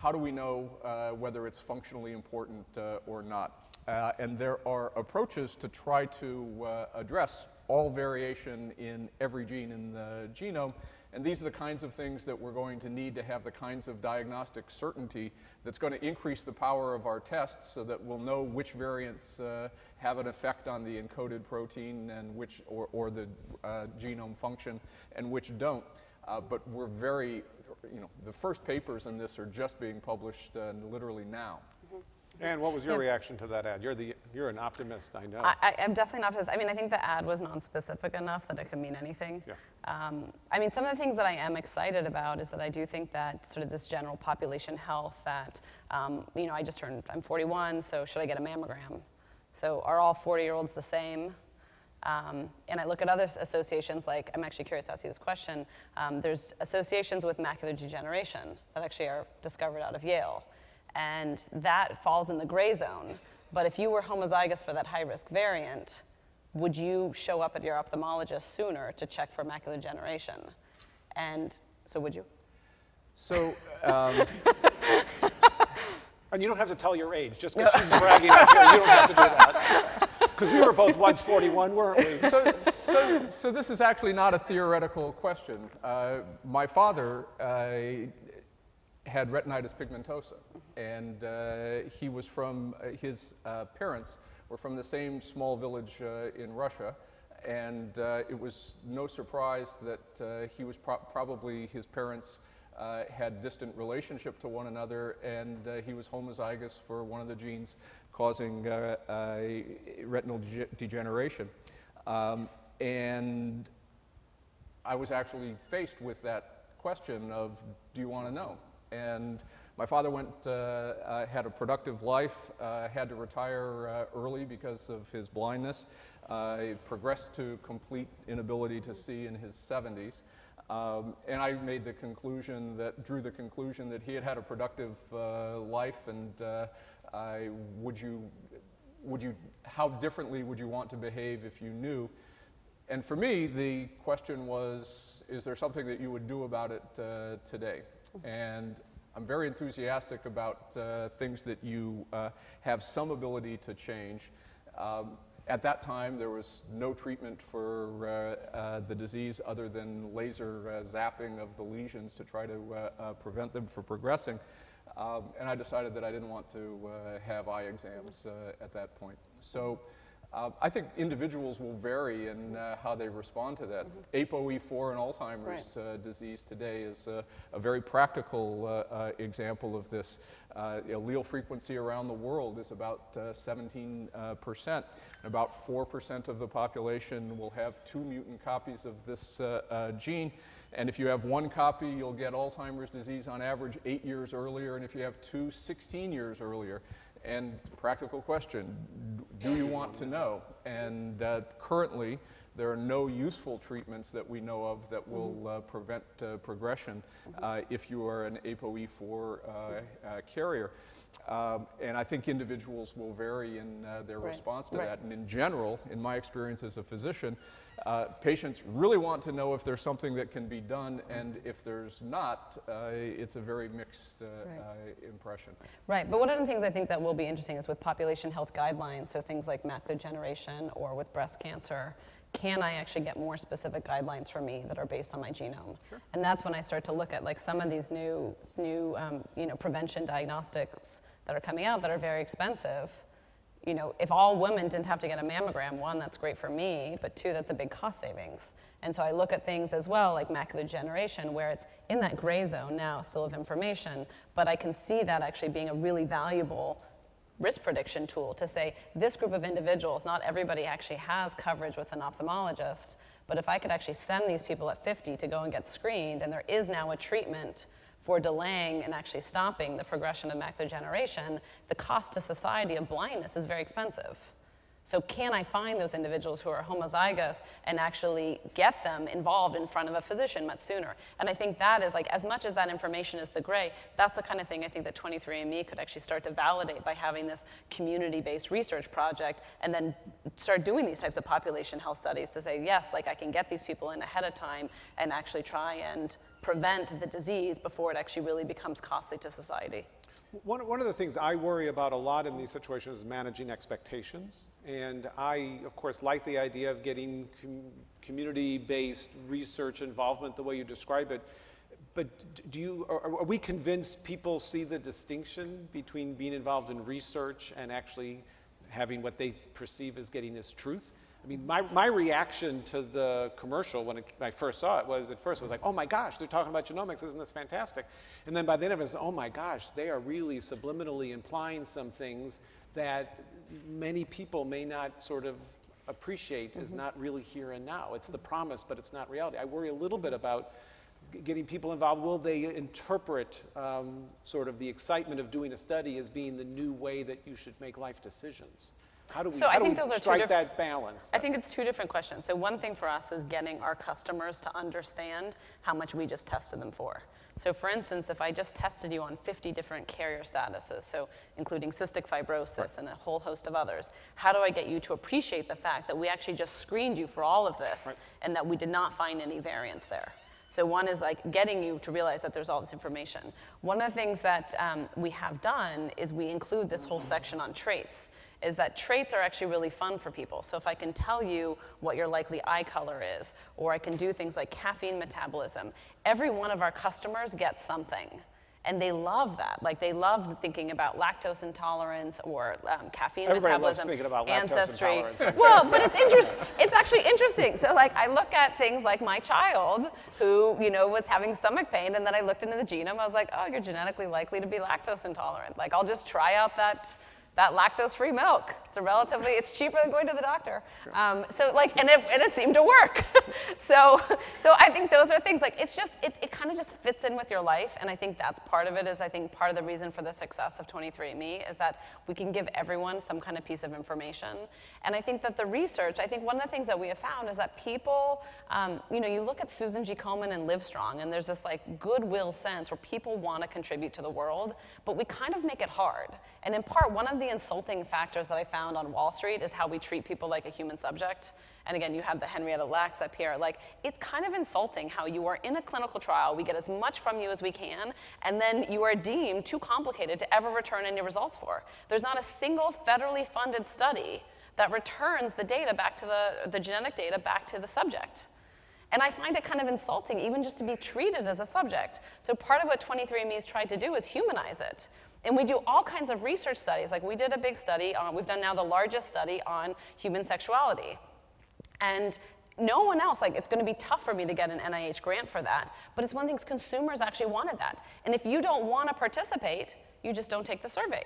how do we know uh, whether it's functionally important uh, or not? Uh, and there are approaches to try to uh, address all variation in every gene in the genome. And these are the kinds of things that we're going to need to have the kinds of diagnostic certainty that's going to increase the power of our tests so that we'll know which variants uh, have an effect on the encoded protein and which, or, or the uh, genome function and which don't. Uh, but we're very, you know, the first papers in this are just being published uh, literally now. And what was your reaction to that ad? You're, the, you're an optimist, I know. I, I, I'm definitely not optimist. I mean, I think the ad was non-specific enough that it could mean anything. Yeah. Um, I mean, some of the things that I am excited about is that I do think that sort of this general population health that, um, you know, I just turned, I'm 41, so should I get a mammogram? So are all 40-year-olds the same? Um, and I look at other associations, like I'm actually curious to ask you this question. Um, there's associations with macular degeneration that actually are discovered out of Yale, and that falls in the gray zone. But if you were homozygous for that high risk variant, would you show up at your ophthalmologist sooner to check for macular degeneration? And so would you? So, um, And you don't have to tell your age, just because she's bragging up here, you don't have to do that. Because we were both once 41, weren't we? so, so, so this is actually not a theoretical question. Uh, my father uh, had retinitis pigmentosa, and uh, he was from, uh, his uh, parents were from the same small village uh, in Russia, and uh, it was no surprise that uh, he was pro- probably, his parents uh, had distant relationship to one another, and uh, he was homozygous for one of the genes causing uh, retinal dege- degeneration. Um, and I was actually faced with that question of, do you want to know? And my father went, uh, uh, had a productive life, uh, had to retire early because of his blindness, he progressed to complete inability to see in his 70s. Um, and I made the conclusion that, drew the conclusion that he had had a productive uh, life and uh, I, would you, would you, how differently would you want to behave if you knew? And for me, the question was, is there something that you would do about it uh, today? And I'm very enthusiastic about uh, things that you uh, have some ability to change. Um, at that time, there was no treatment for uh, uh, the disease other than laser uh, zapping of the lesions to try to uh, prevent them from progressing. Um, and I decided that I didn't want to have eye exams at that point. So Uh, I think individuals will vary in uh, how they respond to that. ApoE4 and Alzheimer's uh, disease today is uh, a very practical uh, uh, example of this. Uh, allele frequency around the world is about uh, 17 uh, percent. About 4 percent of the population will have two mutant copies of this gene. And if you have one copy, you'll get Alzheimer's disease on average eight years earlier, and if you have two, 16 years earlier. And practical question, do you want to know? And uh, currently, there are no useful treatments that we know of that will uh, prevent uh, progression uh, if you are an ApoE4 uh, uh, carrier. Um, and I think individuals will vary in uh, their Right. response to Right. that. And in general, in my experience as a physician, uh, patients really want to know if there's something that can be done, and if there's not, uh, it's a very mixed uh, Right. impression. Right, but one of the things I think that will be interesting is with population health guidelines, so things like macular degeneration or with breast cancer, can I actually get more specific guidelines for me that are based on my genome? Sure. And that's when I start to look at like some of these new, new, um, you know, prevention diagnostics that are coming out that are very expensive. You know, if all women didn't have to get a mammogram, one, that's great for me, but two, that's a big cost savings. And so I look at things as well, like macular degeneration, where it's in that gray zone now still of information, but I can see that actually being a really valuable risk prediction tool to say this group of individuals, not everybody actually has coverage with an ophthalmologist, but if I could actually send these people at 50 to go and get screened, and there is now a treatment for delaying and actually stopping the progression of macular degeneration, the cost to society of blindness is very expensive. So can I find those individuals who are homozygous and actually get them involved in front of a physician much sooner? And I think that is like, as much as that information is the gray, that's the kind of thing I think that 23andMe could actually start to validate by having this community-based research project and then start doing these types of population health studies to say, yes, like I can get these people in ahead of time and actually try and prevent the disease before it actually really becomes costly to society. One, one of the things I worry about a lot in these situations is managing expectations. And I, of course, like the idea of getting com- community-based research involvement the way you describe it. But do you, are, are we convinced people see the distinction between being involved in research and actually having what they perceive as getting as truth? I mean, my, my reaction to the commercial when, it, when I first saw it was at first it was like, oh my gosh, they're talking about genomics, isn't this fantastic? And then by the end of it, it was, oh my gosh, they are really subliminally implying some things that many people may not sort of appreciate is not really here and now. It's the promise, but it's not reality. I worry a little bit about g- getting people involved. Will they interpret um, sort of the excitement of doing a study as being the new way that you should make life decisions? How do we, So I how do think those are two strike diff- that balance? I think it's two different questions. So one thing for us is getting our customers to understand how much we just tested them for. So for instance, if I just tested you on 50 different carrier statuses, so including cystic fibrosis and a whole host of others, how do I get you to appreciate the fact that we actually just screened you for all of this and that we did not find any variance there? So one is like getting you to realize that there's all this information. One of the things that um, we have done is we include this whole section on traits is that traits are actually really fun for people. So if I can tell you what your likely eye color is, or I can do things like caffeine metabolism, every one of our customers gets something. And they love that. Like they love thinking about lactose intolerance or um, caffeine Everybody loves metabolism, thinking about lactose ancestry. intolerance, well, but it's interesting. It's actually interesting. So like I look at things like my child who, you know, was having stomach pain and then I looked into the genome. I was like, "Oh, you're genetically likely to be lactose intolerant." Like I'll just try out that that lactose-free milk. It's a relatively, it's cheaper than going to the doctor. Um, so like, and it, and it seemed to work. so, so I think those are things like, it's just, it, it kind of just fits in with your life. And I think that's part of it is I think part of the reason for the success of 23andMe is that we can give everyone some kind of piece of information. And I think that the research, I think one of the things that we have found is that people, um, you know, you look at Susan G. Komen and Livestrong, and there's this like goodwill sense where people want to contribute to the world, but we kind of make it hard. And in part, one of the insulting factors that I found on Wall Street is how we treat people like a human subject. And again, you have the Henrietta Lacks up here. Like, it's kind of insulting how you are in a clinical trial, we get as much from you as we can, and then you are deemed too complicated to ever return any results for. There's not a single federally funded study that returns the data back to the, the genetic data back to the subject. And I find it kind of insulting even just to be treated as a subject. So part of what 23andMe has tried to do is humanize it. And we do all kinds of research studies. Like we did a big study on, we've done now the largest study on human sexuality. And no one else, like it's going to be tough for me to get an NIH grant for that, but it's one of consumers actually wanted that. And if you don't want to participate, you just don't take the survey.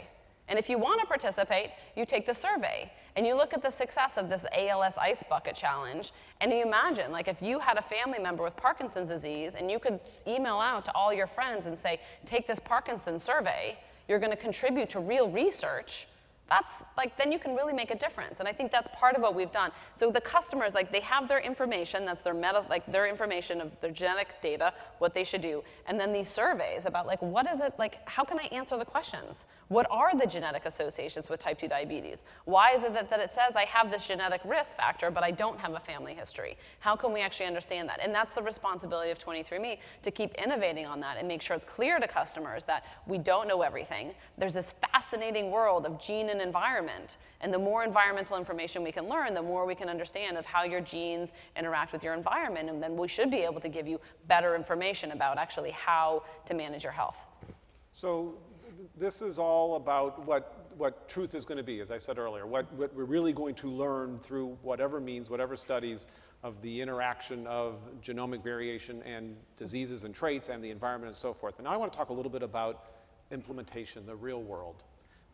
And if you want to participate, you take the survey. And you look at the success of this ALS Ice Bucket Challenge, and you imagine, like, if you had a family member with Parkinson's disease and you could email out to all your friends and say, take this Parkinson's survey, you're going to contribute to real research that's like then you can really make a difference and i think that's part of what we've done. So the customers like they have their information that's their meta like their information of their genetic data what they should do and then these surveys about like what is it like how can i answer the questions? What are the genetic associations with type 2 diabetes? Why is it that, that it says i have this genetic risk factor but i don't have a family history? How can we actually understand that? And that's the responsibility of 23andme to keep innovating on that and make sure it's clear to customers that we don't know everything. There's this fascinating world of gene and environment. And the more environmental information we can learn, the more we can understand of how your genes interact with your environment. And then we should be able to give you better information about actually how to manage your health. So this is all about what, what truth is going to be, as I said earlier, what, what we're really going to learn through whatever means, whatever studies of the interaction of genomic variation and diseases and traits and the environment and so forth. And now I want to talk a little bit about implementation, the real world.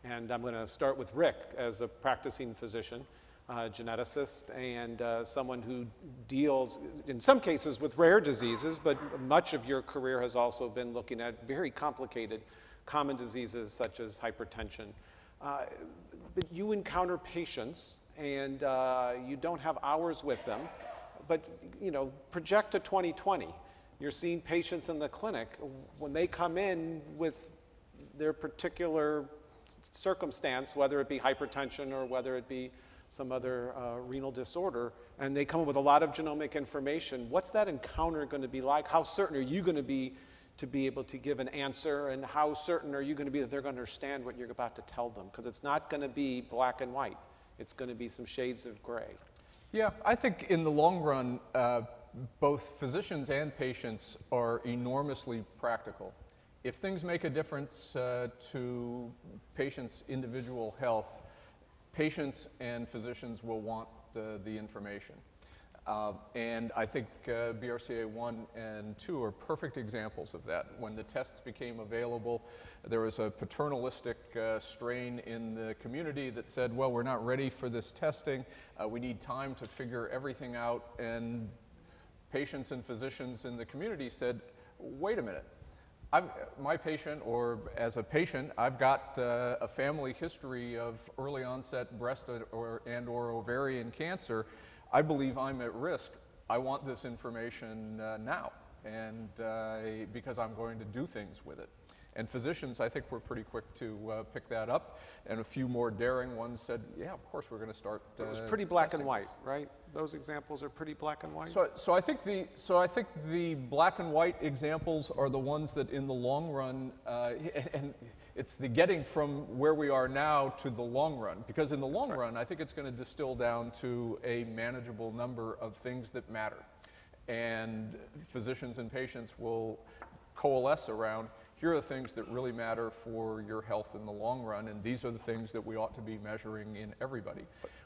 And I'm going to start with Rick as a practicing physician, uh, geneticist, and uh, someone who deals, in some cases, with rare diseases, but much of your career has also been looking at very complicated common diseases such as hypertension. Uh, but you encounter patients and uh, you don't have hours with them, but you know, project to 2020. You're seeing patients in the clinic when they come in with their particular circumstance, whether it be hypertension or whether it be some other uh, renal disorder, and they come up with a lot of genomic information. What's that encounter going to be like? How certain are you going to be to be able to give an answer, and how certain are you going to be that they're going to understand what you're about to tell them? Because it's not going to be black and white. It's going to be some shades of gray. Yeah, I think in the long run, uh, both physicians and patients are enormously practical if things make a difference uh, to patients' individual health, patients and physicians will want the, the information. Uh, and I think uh, BRCA 1 and 2 are perfect examples of that. When the tests became available, there was a paternalistic uh, strain in the community that said, well, we're not ready for this testing. Uh, we need time to figure everything out. And patients and physicians in the community said, wait a minute, I've, my patient, or as a patient, I've got uh, a family history of early onset breast or, and or ovarian cancer. I believe I'm at risk. I want this information uh, now, and uh, because I'm going to do things with it. And physicians, I think, were pretty quick to uh, pick that up. And a few more daring ones said, yeah, of course, we're going to start. Uh, it was pretty black and white, right? Those examples are pretty black and white. So, so, I think the, so I think the black and white examples are the ones that in the long run, uh, and it's the getting from where we are now to the long run. Because in the long right. run, I think it's going to distill down to a manageable number of things that matter. And physicians and patients will coalesce around here are the things that really matter for your health in the long run, and these are the things that we ought to be measuring in everybody.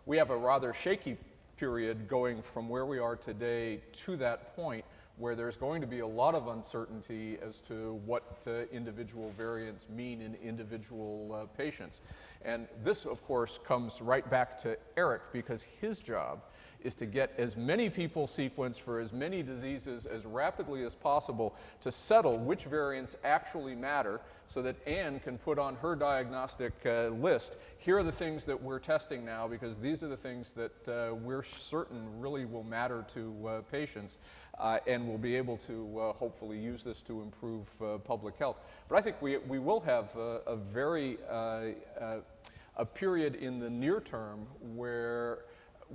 We have a rather shaky period going from where we are today to that point where there's going to be a lot of uncertainty as to what uh, individual variants mean in individual uh, patients. And this, of course, comes right back to Eric because his job is to get as many people sequenced for as many diseases as rapidly as possible to settle which variants actually matter so that Anne can put on her diagnostic uh, list, here are the things that we're testing now because these are the things that uh, we're certain really will matter to uh, patients uh, and we'll be able to uh, hopefully use this to improve uh, public health. But I think we, we will have a, a very, a period in the near term where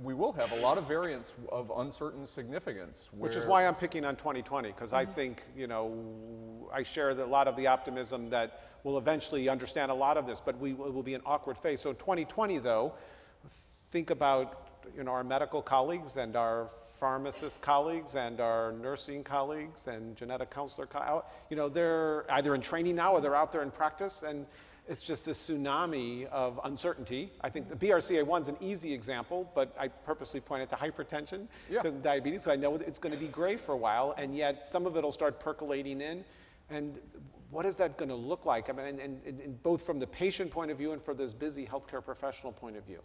we will have a lot of variants of uncertain significance. Which is why I'm picking on 2020, because mm -hmm. I mm-hmm. think, you know, I share the, a lot of the optimism that we'll eventually understand a lot of this, but we it will be an awkward phase. So 2020, though, think about you know, our medical colleagues and our pharmacist colleagues and our nursing colleagues and genetic counselor, you know, they're either in training now or they're out there in practice. And it's just a tsunami of uncertainty. I think the BRCA1 is an easy example, but I purposely pointed to hypertension Yeah. diabetes. I know it's going to be gray for a while, and yet some of it will start percolating in. And what is that going to look like? I mean, and, and, and both from the patient point of view and for this busy healthcare professional point of view.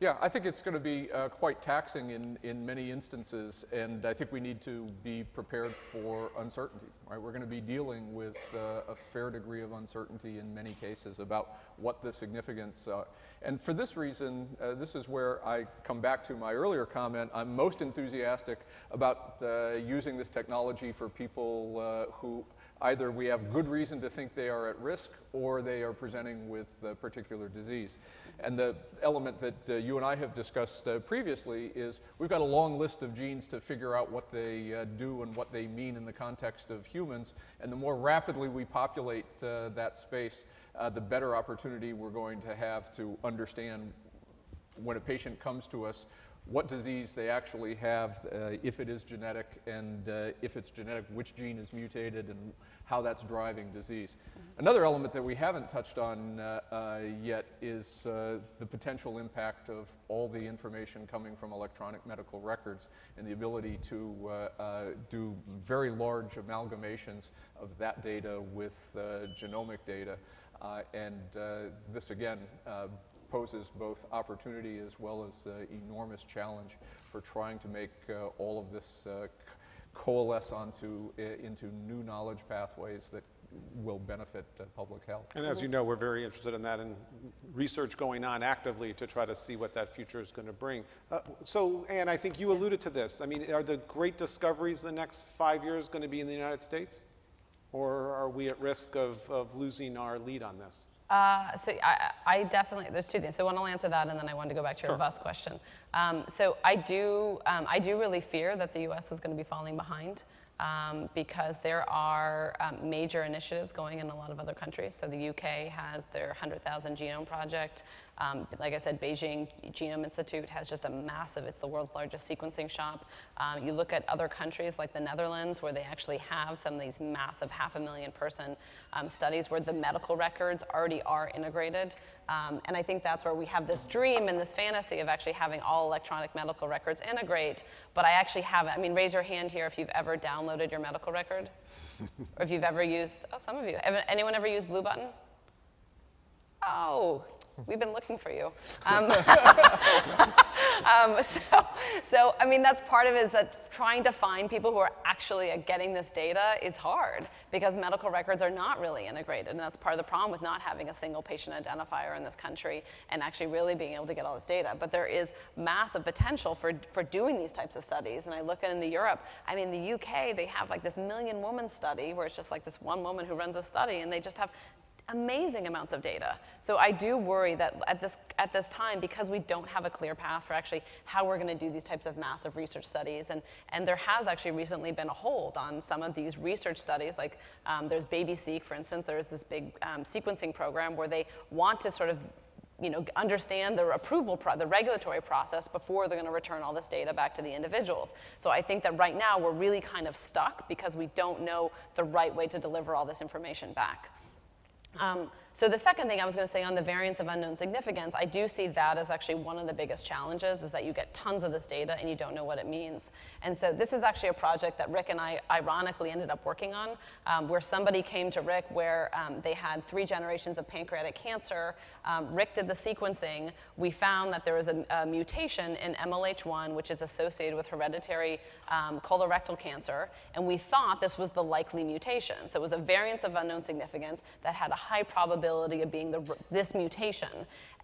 Yeah, I think it's going to be uh, quite taxing in, in many instances, and I think we need to be prepared for uncertainty. Right, we're going to be dealing with uh, a fair degree of uncertainty in many cases about what the significance. Uh, and for this reason, uh, this is where I come back to my earlier comment. I'm most enthusiastic about uh, using this technology for people uh, who either we have good reason to think they are at risk or they are presenting with a particular disease. And the element that uh, you and I have discussed uh, previously is we've got a long list of genes to figure out what they uh, do and what they mean in the context of humans. And the more rapidly we populate uh, that space, uh, the better opportunity we're going to have to understand when a patient comes to us what disease they actually have, uh, if it is genetic, and uh, if it's genetic, which gene is mutated, and how that's driving disease. Another element that we haven't touched on uh, uh, yet is uh, the potential impact of all the information coming from electronic medical records and the ability to uh, uh, do very large amalgamations of that data with uh, genomic data. Uh, and uh, this, again, uh, poses both opportunity as well as uh, enormous challenge for trying to make uh, all of this uh, coalesce onto uh, into new knowledge pathways that will benefit uh, public health. And as you know, we're very interested in that and research going on actively to try to see what that future is going to bring. Uh, so, Anne, I think you alluded to this. I mean, are the great discoveries in the next five years going to be in the United States? Or are we at risk of, of losing our lead on this? Uh, so I, I definitely there's two things. So one, I'll answer that, and then I wanted to go back to your Sure. bus question. Um, so I do um, I do really fear that the U.S. is going to be falling behind. Um, because there are um, major initiatives going in a lot of other countries. So the UK has their 100,000 genome project. Um, like I said, Beijing Genome Institute has just a massive, it's the world's largest sequencing shop. Um, you look at other countries like the Netherlands, where they actually have some of these massive half a million person um, studies where the medical records already are integrated. Um, and I think that's where we have this dream and this fantasy of actually having all electronic medical records integrate. But I actually haven't. I mean, raise your hand here if you've ever downloaded your medical record, or if you've ever used. Oh, some of you. Anyone ever used Blue Button? Oh, we've been looking for you. Um, um, so, so, I mean, that's part of it is that trying to find people who are actually uh, getting this data is hard because medical records are not really integrated. And that's part of the problem with not having a single patient identifier in this country and actually really being able to get all this data. But there is massive potential for, for doing these types of studies. And I look at in the Europe, I mean, the UK, they have like this million woman study where it's just like this one woman who runs a study and they just have amazing amounts of data. So I do worry that at this, at this time, because we don't have a clear path for actually how we're going to do these types of massive research studies, and, and there has actually recently been a hold on some of these research studies, like um, there's BabySeq, for instance, there's this big um, sequencing program where they want to sort of you know, understand the approval, pro- the regulatory process before they're going to return all this data back to the individuals. So I think that right now we're really kind of stuck because we don't know the right way to deliver all this information back. Um, so the second thing I was going to say on the variants of unknown significance, I do see that as actually one of the biggest challenges is that you get tons of this data and you don't know what it means. And so this is actually a project that Rick and I ironically ended up working on, um, where somebody came to Rick where um, they had three generations of pancreatic cancer. Um, Rick did the sequencing. We found that there was a, a mutation in MLH1, which is associated with hereditary um, colorectal cancer, and we thought this was the likely mutation. So it was a variant of unknown significance that had a high probability of being the, this mutation.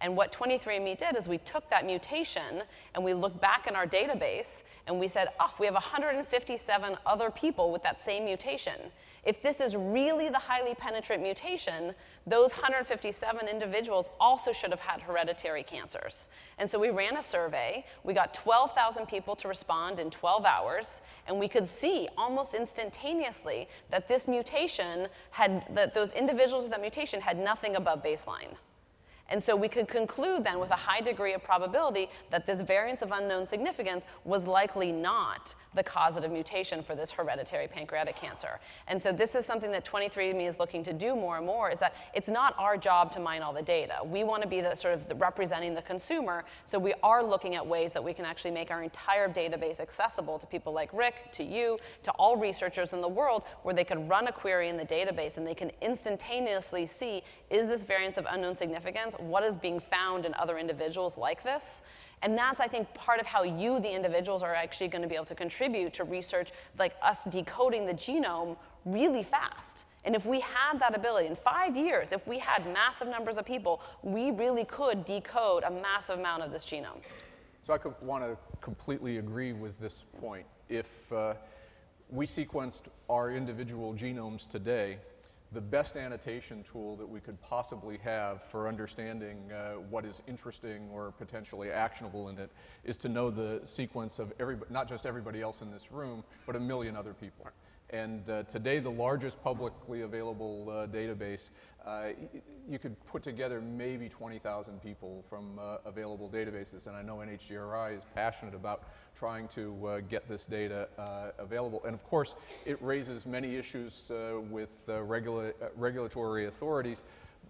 And what 23andMe did is we took that mutation and we looked back in our database and we said, oh, we have 157 other people with that same mutation. If this is really the highly penetrant mutation, those 157 individuals also should have had hereditary cancers. And so we ran a survey. We got 12,000 people to respond in 12 hours, and we could see almost instantaneously that this mutation had, that those individuals with that mutation had nothing above baseline. And so we could conclude then with a high degree of probability that this variance of unknown significance was likely not the causative mutation for this hereditary pancreatic cancer. And so this is something that 23andMe is looking to do more and more is that it's not our job to mine all the data. We want to be the sort of the representing the consumer, so we are looking at ways that we can actually make our entire database accessible to people like Rick, to you, to all researchers in the world where they can run a query in the database and they can instantaneously see is this variance of unknown significance? What is being found in other individuals like this? And that's, I think, part of how you, the individuals, are actually going to be able to contribute to research like us decoding the genome really fast. And if we had that ability in five years, if we had massive numbers of people, we really could decode a massive amount of this genome. So I could want to completely agree with this point. If uh, we sequenced our individual genomes today, the best annotation tool that we could possibly have for understanding uh, what is interesting or potentially actionable in it is to know the sequence of every, not just everybody else in this room, but a million other people. And uh, today, the largest publicly available uh, database, uh, you could put together maybe 20,000 people from uh, available databases. And I know NHGRI is passionate about trying to uh, get this data uh, available. And of course, it raises many issues with regula regulatory authorities.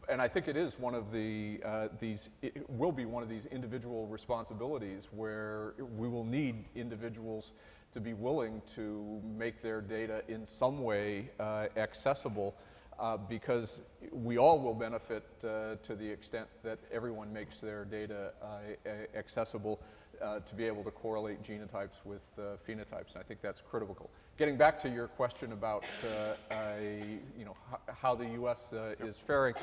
And I think it is one of the, these, it will be one of these individual responsibilities where we will need individuals to be willing to make their data in some way uh, accessible uh, because we all will benefit uh, to the extent that everyone makes their data uh, accessible uh, to be able to correlate genotypes with uh, phenotypes. And I think that's critical. Getting back to your question about you know, how the U.S. is faring,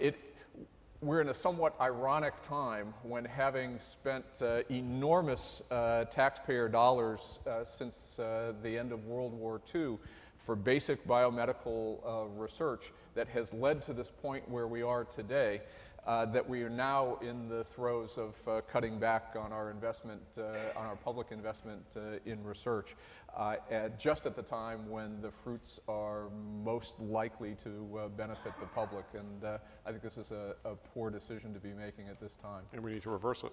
it, we're in a somewhat ironic time when having spent uh, enormous uh, taxpayer dollars uh, since uh, the end of World War II for basic biomedical uh, research that has led to this point where we are today, uh, that we are now in the throes of uh, cutting back on our investment, uh, on our public investment uh, in research, uh, at just at the time when the fruits are most likely to benefit the public. And I think this is a, a, poor decision to be making at this time. And we need to reverse it.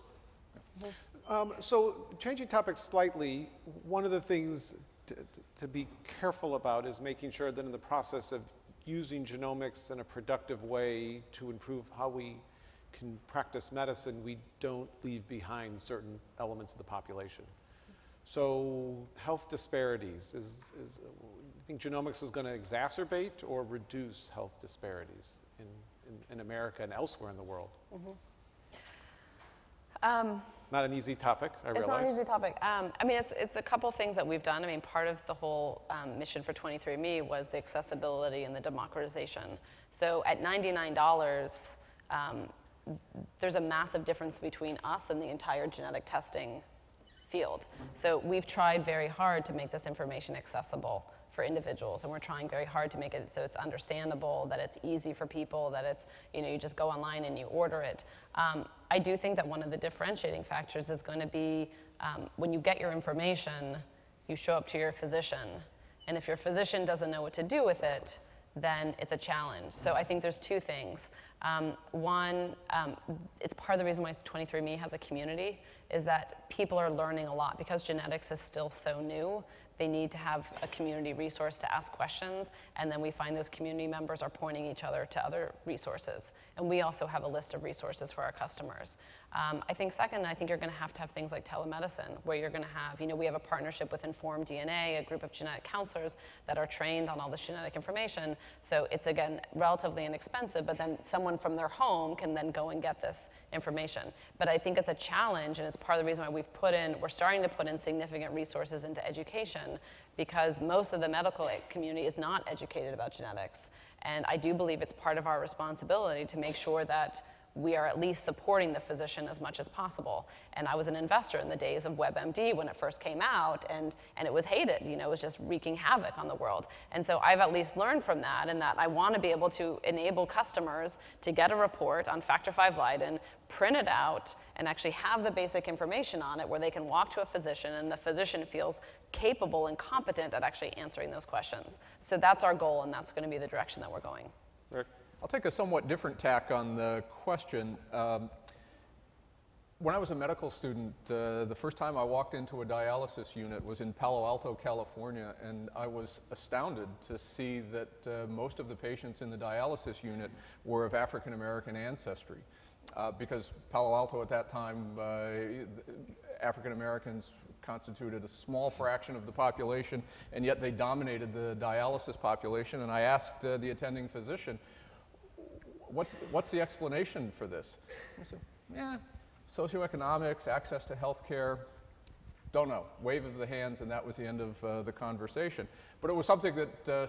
Um, so, changing topics slightly, one of the things to, to be careful about is making sure that in the process of using genomics in a productive way to improve how we can practice medicine, we don't leave behind certain elements of the population. So health disparities, is, is you think genomics is going to exacerbate or reduce health disparities in, in, in America and elsewhere in the world? Mm -hmm. Um, not an easy topic, I it's realize. It's not an easy topic. Um, I mean, it's, it's a couple things that we've done. I mean, part of the whole um, mission for 23andMe was the accessibility and the democratization. So at $99, um, there's a massive difference between us and the entire genetic testing field. So we've tried very hard to make this information accessible for individuals and we're trying very hard to make it so it's understandable that it's easy for people that it's you know you just go online and you order it. Um, i do think that one of the differentiating factors is going to be um, when you get your information you show up to your physician. And if your physician doesn't know what to do with it then it's a challenge. So i think there's two things. Um, one um, it's part of the reason why 23andme has a community is that people are learning a lot because genetics is still so new they need to have a community resource to ask questions, and then we find those community members are pointing each other to other resources. And we also have a list of resources for our customers. Um, I think second, I think you're going to have to have things like telemedicine, where you're going to have, you know, we have a partnership with Informed DNA, a group of genetic counselors that are trained on all this genetic information. So it's again relatively inexpensive, but then someone from their home can then go and get this information. But I think it's a challenge, and it's part of the reason why we've put in, we're starting to put in significant resources into education because most of the medical community is not educated about genetics. And I do believe it's part of our responsibility to make sure that we are at least supporting the physician as much as possible. And I was an investor in the days of WebMD when it first came out, and, and it was hated. You know, it was just wreaking havoc on the world. And so I've at least learned from that, and that I want to be able to enable customers to get a report on Factor V Leiden, print it out, and actually have the basic information on it where they can walk to a physician and the physician feels capable and competent at actually answering those questions. So that's our goal, and that's going to be the direction that we're going. Rick? I'll take a somewhat different tack on the question. Um, when I was a medical student, uh, the first time I walked into a dialysis unit was in Palo Alto, California, and I was astounded to see that uh, most of the patients in the dialysis unit were of African American ancestry. Uh, because Palo Alto at that time, uh, African Americans constituted a small fraction of the population, and yet they dominated the dialysis population. And I asked uh, the attending physician, what, what's the explanation for this? He said, yeah, socioeconomics, access to health care, don't know. Wave of the hands, and that was the end of uh, the conversation. But it was something that uh,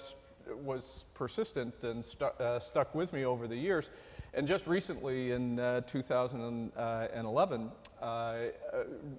was persistent and stu- uh, stuck with me over the years. And just recently, in uh, 2011, uh, a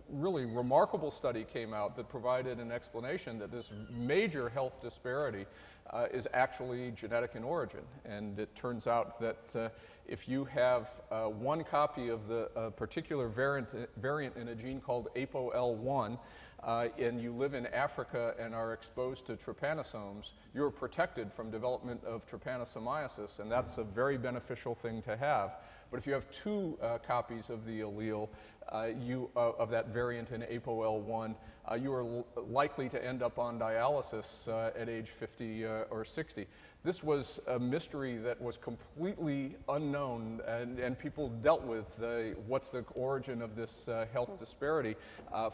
really remarkable study came out that provided an explanation that this major health disparity uh, is actually genetic in origin. And it turns out that uh, if you have uh, one copy of the uh, particular variant, variant in a gene called ApoL1, uh, and you live in Africa and are exposed to trypanosomes, you're protected from development of trypanosomiasis, and that's a very beneficial thing to have. But if you have two uh, copies of the allele uh, you, uh, of that variant in ApoL1, uh, you are likely to end up on dialysis uh, at age 50 uh, or 60. This was a mystery that was completely unknown, and, and people dealt with uh, what's the origin of this uh, health disparity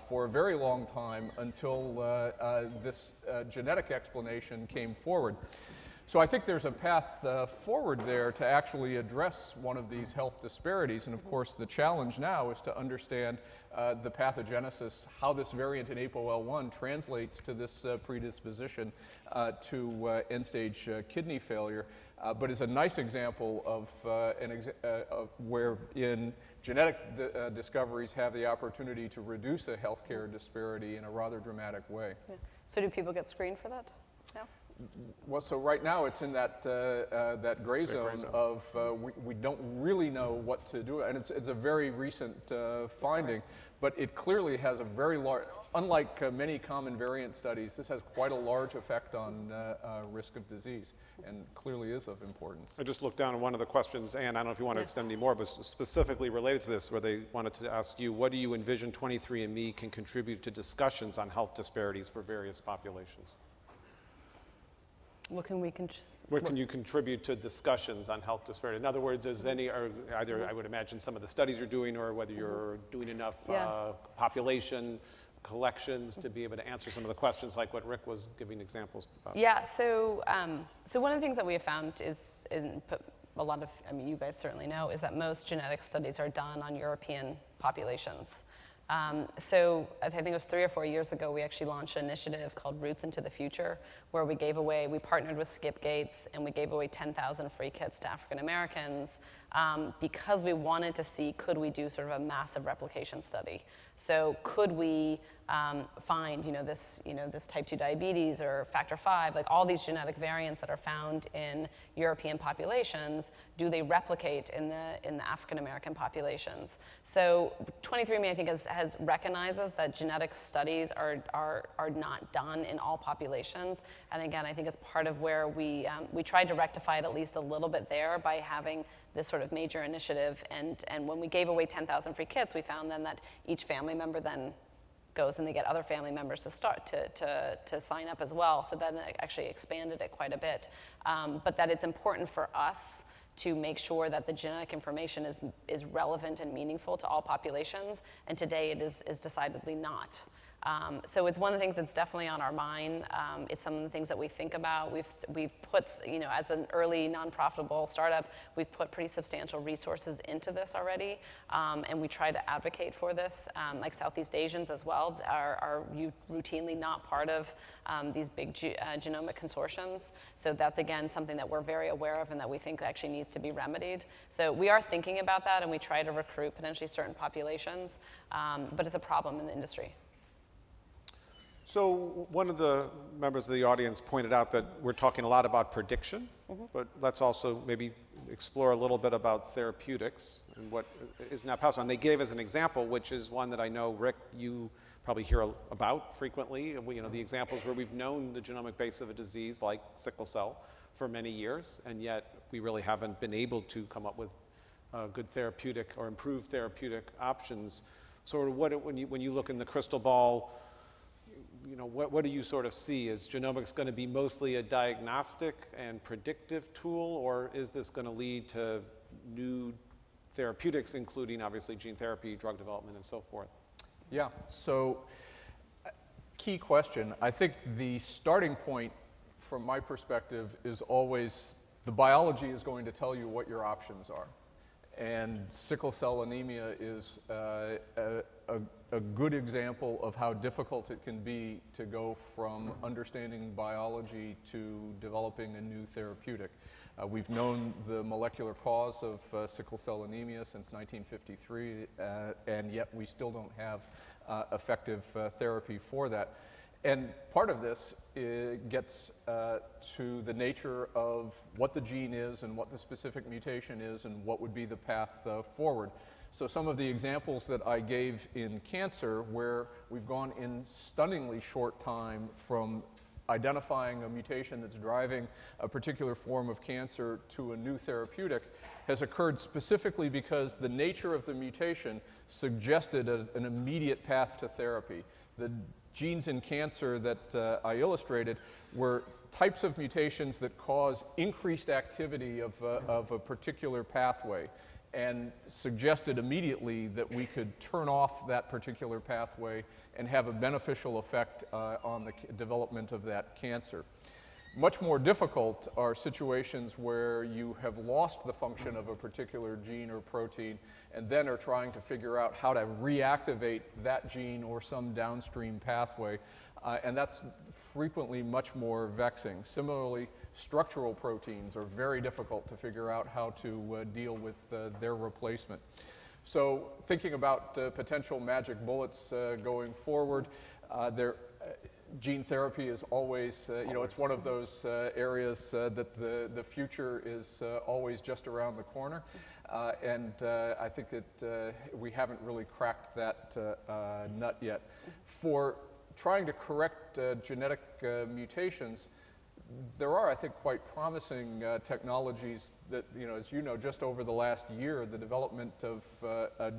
for a very long time until this genetic explanation came forward. So I think there's a path uh, forward there to actually address one of these health disparities. And of course, the challenge now is to understand uh, the pathogenesis, how this variant in ApoL1 translates to this uh, predisposition uh, to uh, end-stage uh, kidney failure. Uh, but is a nice example of, an ex- of where in genetic discoveries have the opportunity to reduce a healthcare disparity in a rather dramatic way. Yeah. So do people get screened for that? No? Well, so right now it's in that, uh, uh, that gray zone of uh, we, we don't really know what to do. And it's, it's a very recent uh, finding, but it clearly has a very large, unlike uh, many common variant studies, this has quite a large effect on uh, uh, risk of disease and clearly is of importance. I just looked down at one of the questions, and I don't know if you want to extend any more, but specifically related to this, where they wanted to ask you, what do you envision 23andMe can contribute to discussions on health disparities for various populations? What can we, con- What can you contribute to discussions on health disparity? In other words, is any, or either, I would imagine, some of the studies you're doing, or whether you're doing enough Yeah. uh, population collections to be able to answer some of the questions, like what Rick was giving examples about? Yeah, so, um, so one of the things that we have found is, in a lot of, I mean, you guys certainly know, is that most genetic studies are done on European populations. Um, so I think it was three or four years ago, we actually launched an initiative called Roots into the Future, where we gave away, we partnered with Skip Gates, and we gave away 10,000 free kits to African Americans um, because we wanted to see could we do sort of a massive replication study. So could we um, find, you know, this, you know, this type 2 diabetes or factor 5, like all these genetic variants that are found in European populations, do they replicate in the, in the African American populations? So 23andMe, I think, has, has recognizes that genetic studies are, are, are not done in all populations. And again, I think it's part of where we, um, we tried to rectify it at least a little bit there by having this sort of major initiative. And, and when we gave away 10,000 free kits, we found then that each family member then goes and they get other family members to start to, to, to sign up as well. So then it actually expanded it quite a bit. Um, but that it's important for us to make sure that the genetic information is, is relevant and meaningful to all populations. And today it is, is decidedly not. Um, so it's one of the things that's definitely on our mind. Um, it's some of the things that we think about. We've, we've put, you know, as an early non-profitable startup, we've put pretty substantial resources into this already, um, and we try to advocate for this. Um, like Southeast Asians as well are, are routinely not part of um, these big ge- uh, genomic consortiums. So that's again something that we're very aware of and that we think actually needs to be remedied. So we are thinking about that, and we try to recruit potentially certain populations, um, but it's a problem in the industry. So one of the members of the audience pointed out that we're talking a lot about prediction, but let's also maybe explore a little bit about therapeutics and what is now possible. And they gave us an example, which is one that I know, Rick, you probably hear about frequently. You know, the examples where we've known the genomic base of a disease like sickle cell for many years, and yet we really haven't been able to come up with uh, good therapeutic or improved therapeutic options. Sort of what, when you, when you look in the crystal ball, you know, what, what do you sort of see? Is genomics going to be mostly a diagnostic and predictive tool, or is this going to lead to new therapeutics, including obviously gene therapy, drug development, and so forth? Yeah, so uh, key question. I think the starting point from my perspective is always the biology is going to tell you what your options are. And sickle cell anemia is uh, a, a, a, good example of how difficult it can be to go from understanding biology to developing a new therapeutic. Uh, we've known the molecular cause of uh, sickle cell anemia since 1953, uh, and yet we still don't have uh, effective uh, therapy for that. And part of this gets uh, to the nature of what the gene is and what the specific mutation is and what would be the path uh, forward. So some of the examples that I gave in cancer where we've gone in stunningly short time from identifying a mutation that's driving a particular form of cancer to a new therapeutic has occurred specifically because the nature of the mutation suggested a, an immediate path to therapy. The genes in cancer that uh, I illustrated were types of mutations that cause increased activity of, uh, of a particular pathway and suggested immediately that we could turn off that particular pathway and have a beneficial effect uh, on the development of that cancer. Much more difficult are situations where you have lost the function of a particular gene or protein and then are trying to figure out how to reactivate that gene or some downstream pathway. Uh, and that's frequently much more vexing. Similarly, structural proteins are very difficult to figure out how to uh, deal with uh, their replacement. So, thinking about uh, potential magic bullets uh, going forward, uh, there gene therapy is always, uh, you know, it's one of those uh, areas uh, that the, the future is uh, always just around the corner. Uh, and uh, I think that we haven't really cracked that nut yet. For trying to correct genetic mutations, there are, I think, quite promising technologies that, you know, as you know, just over the last year, the development of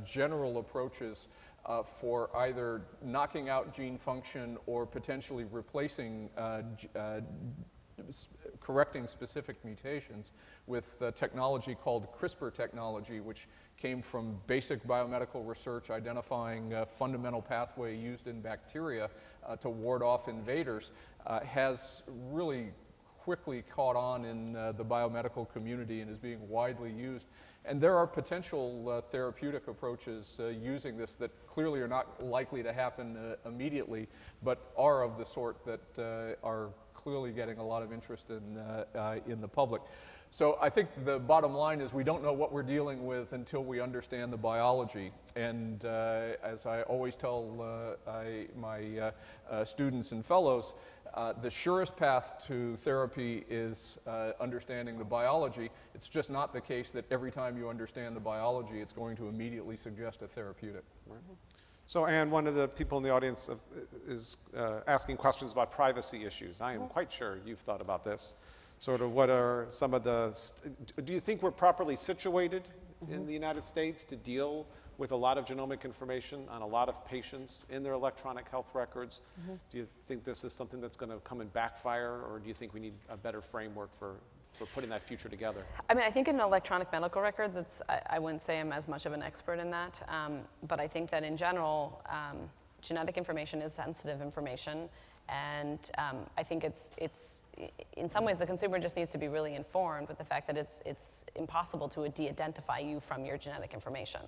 general approaches uh, for either knocking out gene function or potentially replacing, uh, uh, correcting specific mutations with technology called CRISPR technology, which came from basic biomedical research identifying a fundamental pathway used in bacteria uh, to ward off invaders, uh, has really quickly caught on in uh, the biomedical community and is being widely used. And there are potential uh, therapeutic approaches uh, using this that clearly are not likely to happen uh, immediately, but are of the sort that uh, are clearly getting a lot of interest in, uh, uh, in the public. So I think the bottom line is we don't know what we're dealing with until we understand the biology. And as I always tell I, my students and fellows, uh, the surest path to therapy is uh, understanding the biology. It's just not the case that every time you understand the biology, it's going to immediately suggest a therapeutic. So, Anne, one of the people in the audience is uh, asking questions about privacy issues. I am quite sure you've thought about this. Sort of what are some of the, do you think we're properly situated mm-hmm. in the United States to deal with a lot of genomic information on a lot of patients in their electronic health records. Mm-hmm. Do you think this is something that's going to come and backfire, or do you think we need a better framework for, for putting that future together? I mean, I think in electronic medical records, it's, I, I wouldn't say I'm as much of an expert in that, um, but I think that in general, um, genetic information is sensitive information, and um, I think it's, it's in some ways, the consumer just needs to be really informed with the fact that it's, it's impossible to de-identify you from your genetic information.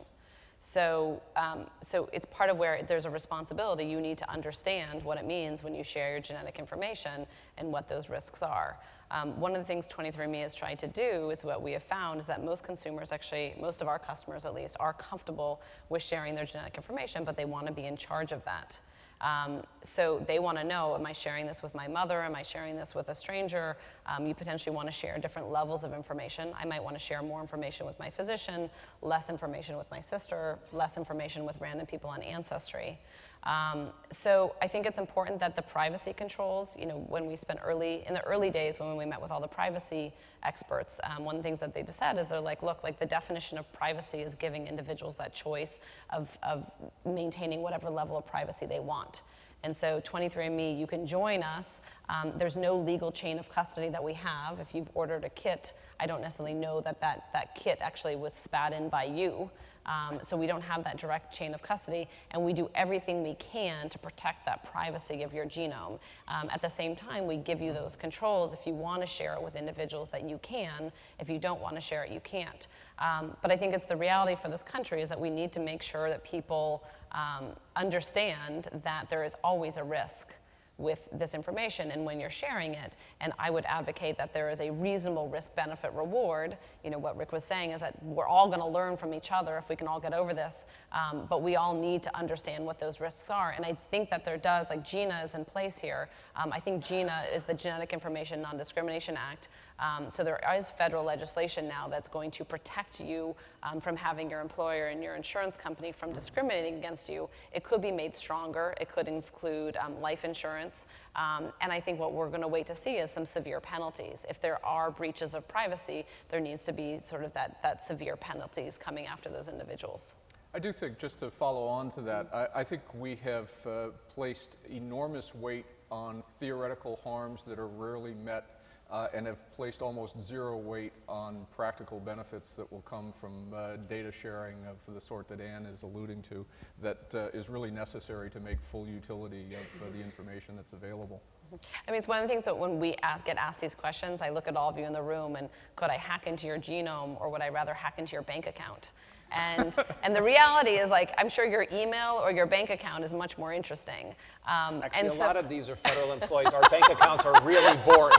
So, um, so it's part of where there's a responsibility. You need to understand what it means when you share your genetic information and what those risks are. Um, one of the things 23andMe has tried to do is what we have found is that most consumers, actually, most of our customers at least, are comfortable with sharing their genetic information, but they want to be in charge of that. Um, so they want to know, am I sharing this with my mother? Am I sharing this with a stranger? Um, you potentially want to share different levels of information. I might want to share more information with my physician, less information with my sister, less information with random people on Ancestry. Um, so I think it's important that the privacy controls, you know, when we spent early, in the early days when we met with all the privacy experts, um, one of the things that they just said is they're like, look, like the definition of privacy is giving individuals that choice of, of maintaining whatever level of privacy they want. And so 23andMe, you can join us. Um, there's no legal chain of custody that we have. If you've ordered a kit, I don't necessarily know that that, that kit actually was spat in by you. Um, so we don't have that direct chain of custody, and we do everything we can to protect that privacy of your genome. Um, at the same time, we give you those controls. If you want to share it with individuals, that you can. If you don't want to share it, you can't. Um, but I think it's the reality for this country is that we need to make sure that people um, understand that there is always a risk with this information and when you're sharing it. And I would advocate that there is a reasonable risk benefit reward. You know, what Rick was saying is that we're all going to learn from each other if we can all get over this, um, but we all need to understand what those risks are. And I think that there does, like GINA is in place here. Um, I think GINA is the Genetic Information Non Discrimination Act. Um, so there is federal legislation now that's going to protect you um, from having your employer and your insurance company from discriminating against you. It could be made stronger. It could include um, life insurance. Um, and I think what we're going to wait to see is some severe penalties. If there are breaches of privacy, there needs to be sort of that, that severe penalties coming after those individuals. I do think, just to follow on to that, I, I think we have uh, placed enormous weight on theoretical harms that are rarely met uh, and have placed almost zero weight on practical benefits that will come from uh, data sharing of the sort that Anne is alluding to that uh, is really necessary to make full utility of uh, the information that's available. I mean, it's one of the things that when we ask, get asked these questions, I look at all of you in the room and could I hack into your genome or would I rather hack into your bank account? And, and the reality is like, I'm sure your email or your bank account is much more interesting. Um, Actually, and a so- lot of these are federal employees. Our bank accounts are really boring.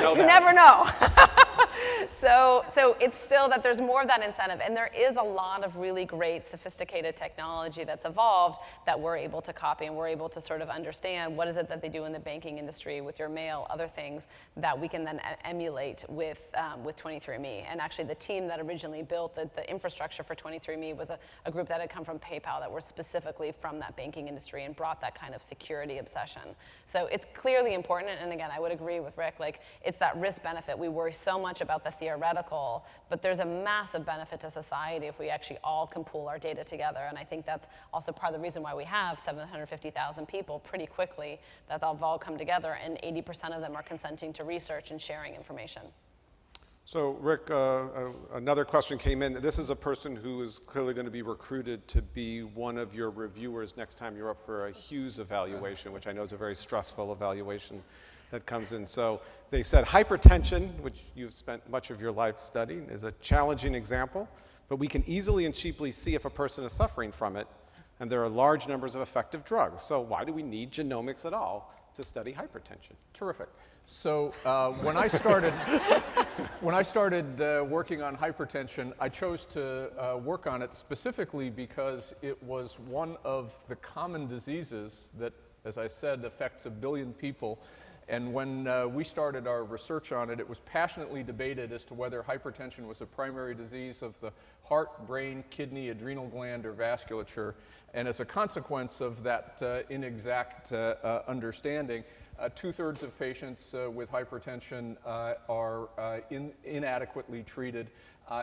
You You never know. so, so it's still that there's more of that incentive, and there is a lot of really great, sophisticated technology that's evolved that we're able to copy, and we're able to sort of understand what is it that they do in the banking industry with your mail, other things that we can then emulate with um, with 23andMe. And actually, the team that originally built the, the infrastructure for 23andMe was a, a group that had come from PayPal that were specifically from that banking industry and brought that kind of security obsession. So it's clearly important, and again, I would agree with Rick. Like, it's that risk benefit. We worry so much about the theoretical, but there's a massive benefit to society if we actually all can pool our data together. And I think that's also part of the reason why we have 750,000 people pretty quickly that they'll all come together, and 80% of them are consenting to research and sharing information. So, Rick, uh, uh, another question came in. This is a person who is clearly going to be recruited to be one of your reviewers next time you're up for a Hughes evaluation, which I know is a very stressful evaluation that comes in. So, they said hypertension, which you've spent much of your life studying, is a challenging example, but we can easily and cheaply see if a person is suffering from it, and there are large numbers of effective drugs. So, why do we need genomics at all to study hypertension? Terrific. So uh, when I started, when I started uh, working on hypertension, I chose to uh, work on it specifically because it was one of the common diseases that, as I said, affects a billion people. And when uh, we started our research on it, it was passionately debated as to whether hypertension was a primary disease of the heart, brain, kidney, adrenal gland, or vasculature. And as a consequence of that uh, inexact uh, uh, understanding, uh, Two-thirds of patients uh, with hypertension are in, inadequately treated,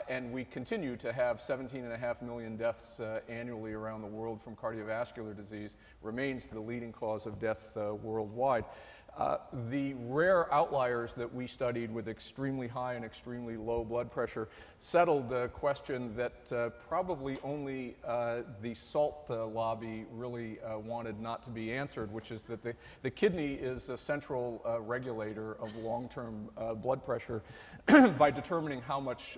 and we continue to have 17.5 million deaths annually around the world from cardiovascular disease, remains the leading cause of death worldwide. Uh, the rare outliers that we studied with extremely high and extremely low blood pressure settled a question that uh, probably only uh, the salt uh, lobby really uh, wanted not to be answered, which is that the, the kidney is a central regulator of long term blood pressure by determining how much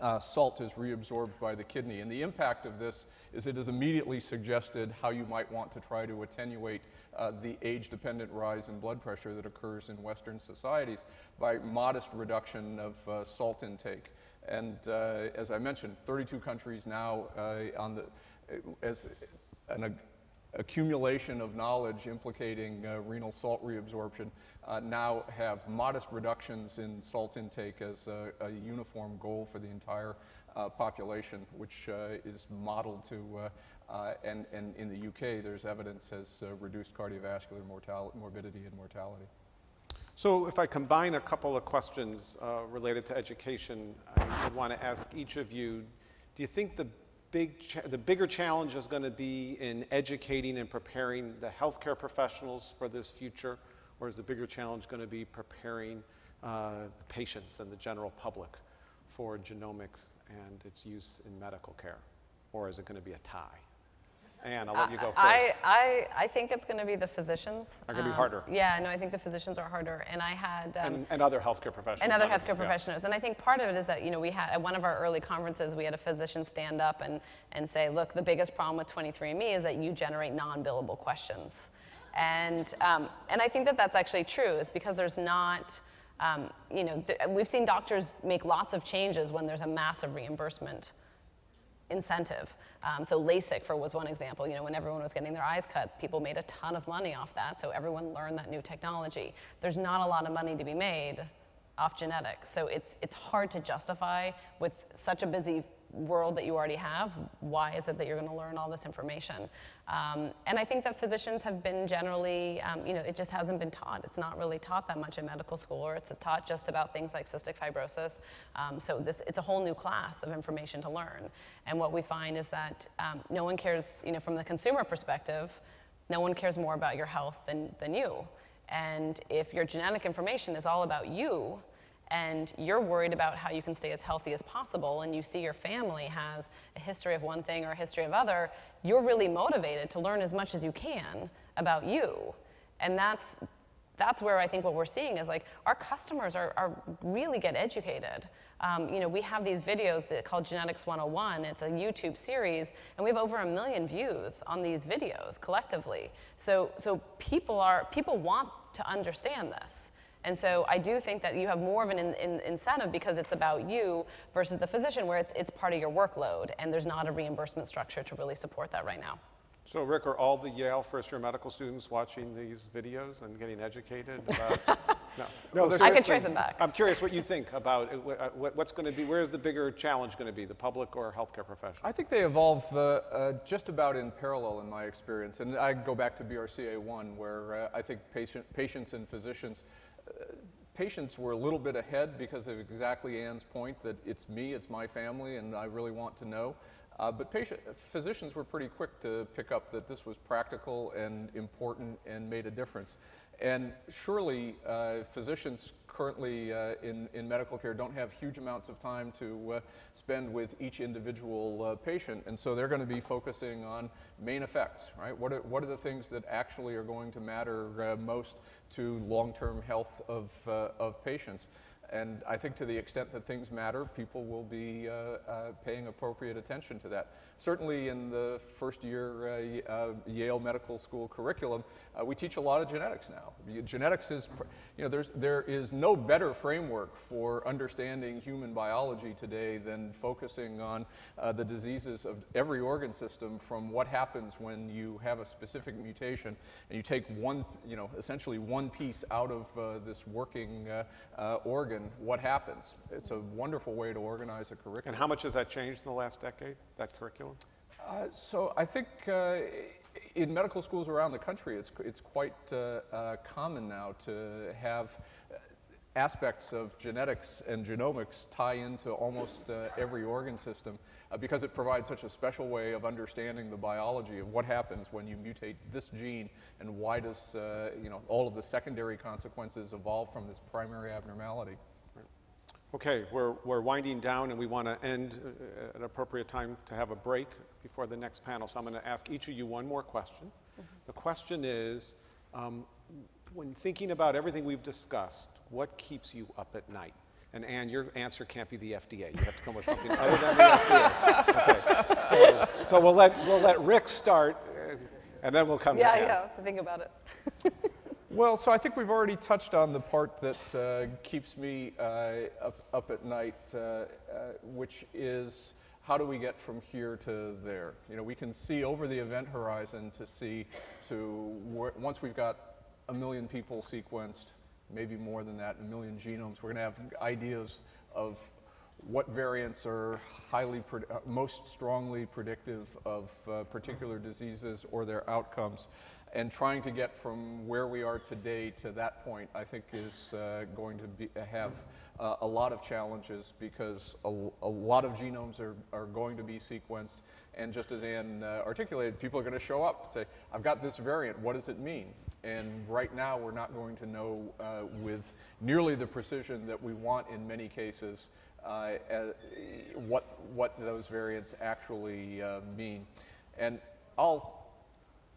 uh, salt is reabsorbed by the kidney. And the impact of this is it has immediately suggested how you might want to try to attenuate uh, the age dependent rise in blood pressure that occurs in Western societies by modest reduction of uh, salt intake. And uh, as I mentioned, 32 countries now uh, on the, as an accumulation of knowledge implicating uh, renal salt reabsorption uh, now have modest reductions in salt intake as a, a uniform goal for the entire uh, population, which uh, is modeled to, uh, uh, and, and in the UK, there's evidence has reduced cardiovascular mortality, morbidity and mortality. So if I combine a couple of questions related to education, I want to ask each of you, do you think the big, the bigger challenge is going to be in educating and preparing the healthcare professionals for this future? Or is the bigger challenge going to be preparing uh, the patients and the general public for genomics and its use in medical care? Or is it going to be a tie? Anne, I'll let you go first. I, I, I think it's going to be the physicians. Are gonna be Um, harder. Yeah, no, I think the physicians are harder. And I had. Um, and, and other healthcare professionals. and other healthcare yeah. professionals. And I think part of it is that, you know, we had, at one of our early conferences, we had a physician stand up and, and say, look, the biggest problem with 23andMe is that you generate non-billable questions. And, um, and I think that that's actually true, is because there's not, um, you know, th- we've seen doctors make lots of changes when there's a massive reimbursement incentive. Um, so LASIK for was one example. You know, when everyone was getting their eyes cut, people made a ton of money off that. So everyone learned that new technology. There's not a lot of money to be made off genetics. So it's it's hard to justify with such a busy world that you already have. Why is it that you're going to learn all this information? Um, and I think that physicians have been generally, um, you know, it just hasn't been taught. It's not really taught that much in medical school, or it's taught just about things like cystic fibrosis. Um, so this, it's a whole new class of information to learn. And what we find is that um, no one cares, you know, from the consumer perspective, no one cares more about your health than, than you. And if your genetic information is all about you, and you're worried about how you can stay as healthy as possible, and you see your family has a history of one thing or a history of other, you're really motivated to learn as much as you can about you. And that's, that's where I think what we're seeing is like our customers are, are really get educated. Um, you know, we have these videos that called Genetics 101. It's a YouTube series, and we have over a million views on these videos collectively. So, so people are people want to understand this. And so I do think that you have more of an in, in, incentive because it's about you versus the physician, where it's, it's part of your workload, and there's not a reimbursement structure to really support that right now. So Rick, are all the Yale first-year medical students watching these videos and getting educated about? No, no, I could seriously, trace them back. I'm curious what you think about, it, wh- uh, what- what's going to be, where's the bigger challenge going to be, the public or healthcare professionals? I think they evolve uh, uh, just about in parallel in my experience. And I go back to BRCA 1, where uh, I think patient, patients and physicians, patients were a little bit ahead because of exactly Ann's point that it's me, it's my family, and I really want to know. Uh, but patient, physicians were pretty quick to pick up that this was practical and important and made a difference. And surely uh, physicians currently uh, in, in medical care don't have huge amounts of time to uh, spend with each individual uh, patient, and so they're going to be focusing on main effects, right? What are, what are the things that actually are going to matter uh, most to long-term health of, uh, of patients? And I think to the extent that things matter, people will be uh, uh, paying appropriate attention to that. Certainly in the first year uh, uh, Yale Medical School curriculum, uh, we teach a lot of genetics now. Genetics is, you know, there's, there is no better framework for understanding human biology today than focusing on uh, the diseases of every organ system from what happens when you have a specific mutation and you take one, you know, essentially one piece out of this working uh, what happens? It's a wonderful way to organize a curriculum. And how much has that changed in the last decade, that curriculum? Uh, so I think uh, in medical schools around the country, it's, it's quite uh, uh, common now to have uh, aspects of genetics and genomics tie into almost uh, every organ system uh, because it provides such a special way of understanding the biology of what happens when you mutate this gene and why does uh, you know all of the secondary consequences evolve from this primary abnormality. Okay, we're, we're winding down and we want to end uh, at an appropriate time to have a break before the next panel. So I'm going to ask each of you one more question. The question is, um, when thinking about everything we've discussed, what keeps you up at night? And Anne, your answer can't be the FDA. You have to come with something other than the FDA. Okay, so, so we'll let, we'll let Rick start uh, and then we'll come Yeah, Anne. yeah, think about it. Well, so I think we've already touched on the part that uh, keeps me uh, up, up at night, uh, uh, which is how do we get from here to there? You know, we can see over the event horizon to see to where, once we've got a million people sequenced, maybe more than that, a million genomes, we're going to have ideas of what variants are highly, uh, most strongly predictive of uh, particular diseases or their outcomes. And trying to get from where we are today to that point, I think, is uh, going to be, have uh, a lot of challenges because a, a lot of genomes are, are going to be sequenced. And just as Anne uh, articulated, people are going to show up and say, I've got this variant, what does it mean? And right now, we're not going to know uh, with nearly the precision that we want in many cases uh, uh, what, what those variants actually mean. And I'll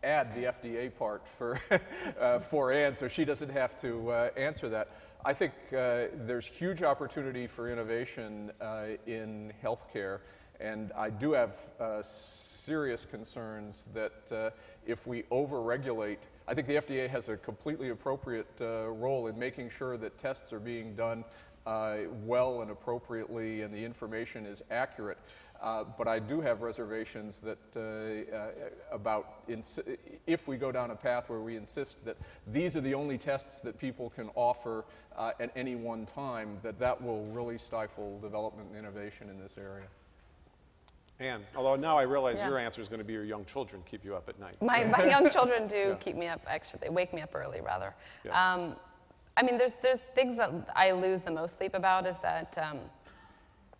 add the FDA part for, uh, for Anne so she doesn't have to uh, answer that. I think uh, there's huge opportunity for innovation uh, in healthcare, and I do have uh, serious concerns that uh, if we overregulate, I think the FDA has a completely appropriate role in making sure that tests are being done well and appropriately and the information is accurate. Uh, but I do have reservations that uh, uh, about ins- if we go down a path where we insist that these are the only tests that people can offer uh, at any one time, that that will really stifle development and innovation in this area. Anne, although now I realize Yeah. your answer is going to be your young children keep you up at night. My, my young children do Yeah. keep me up, actually, they wake me up early, rather. Yes. Um, I mean, there's, there's things that I lose the most sleep about is that um,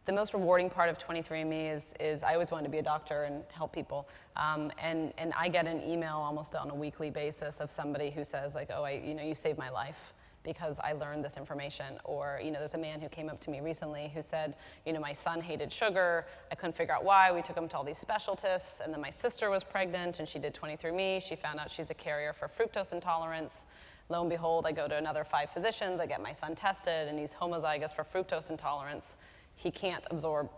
the most rewarding part of 23andMe is, is I always wanted to be a doctor and help people. Um, and, and I get an email almost on a weekly basis of somebody who says, like, oh, I, you know, you saved my life because I learned this information. Or, you know, there's a man who came up to me recently who said, you know, my son hated sugar. I couldn't figure out why. We took him to all these specialists. And then my sister was pregnant and she did 23andMe. She found out she's a carrier for fructose intolerance. Lo and behold, I go to another five physicians. I get my son tested and he's homozygous for fructose intolerance. He can't absorb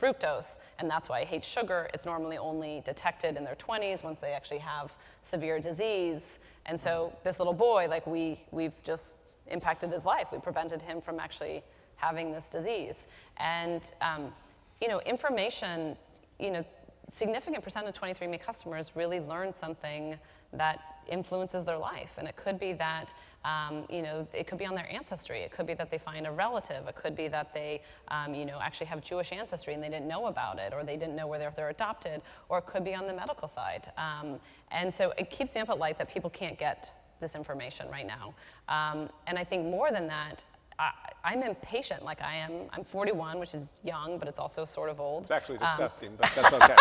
fructose, and that's why I hate sugar. It's normally only detected in their 20s once they actually have severe disease. And so this little boy, like we, we've just impacted his life. We prevented him from actually having this disease. And um, you know, information, you know, significant percent of 23andMe customers really learn something that influences their life. And it could be that, um, you know, it could be on their ancestry. It could be that they find a relative. It could be that they, um, you know, actually have Jewish ancestry and they didn't know about it, or they didn't know whether if they're adopted, or it could be on the medical side. Um, and so it keeps up at light that people can't get this information right now. Um, and I think more than that, I, I'm impatient. Like I am, I'm 41, which is young, but it's also sort of old. It's actually disgusting, but that's okay.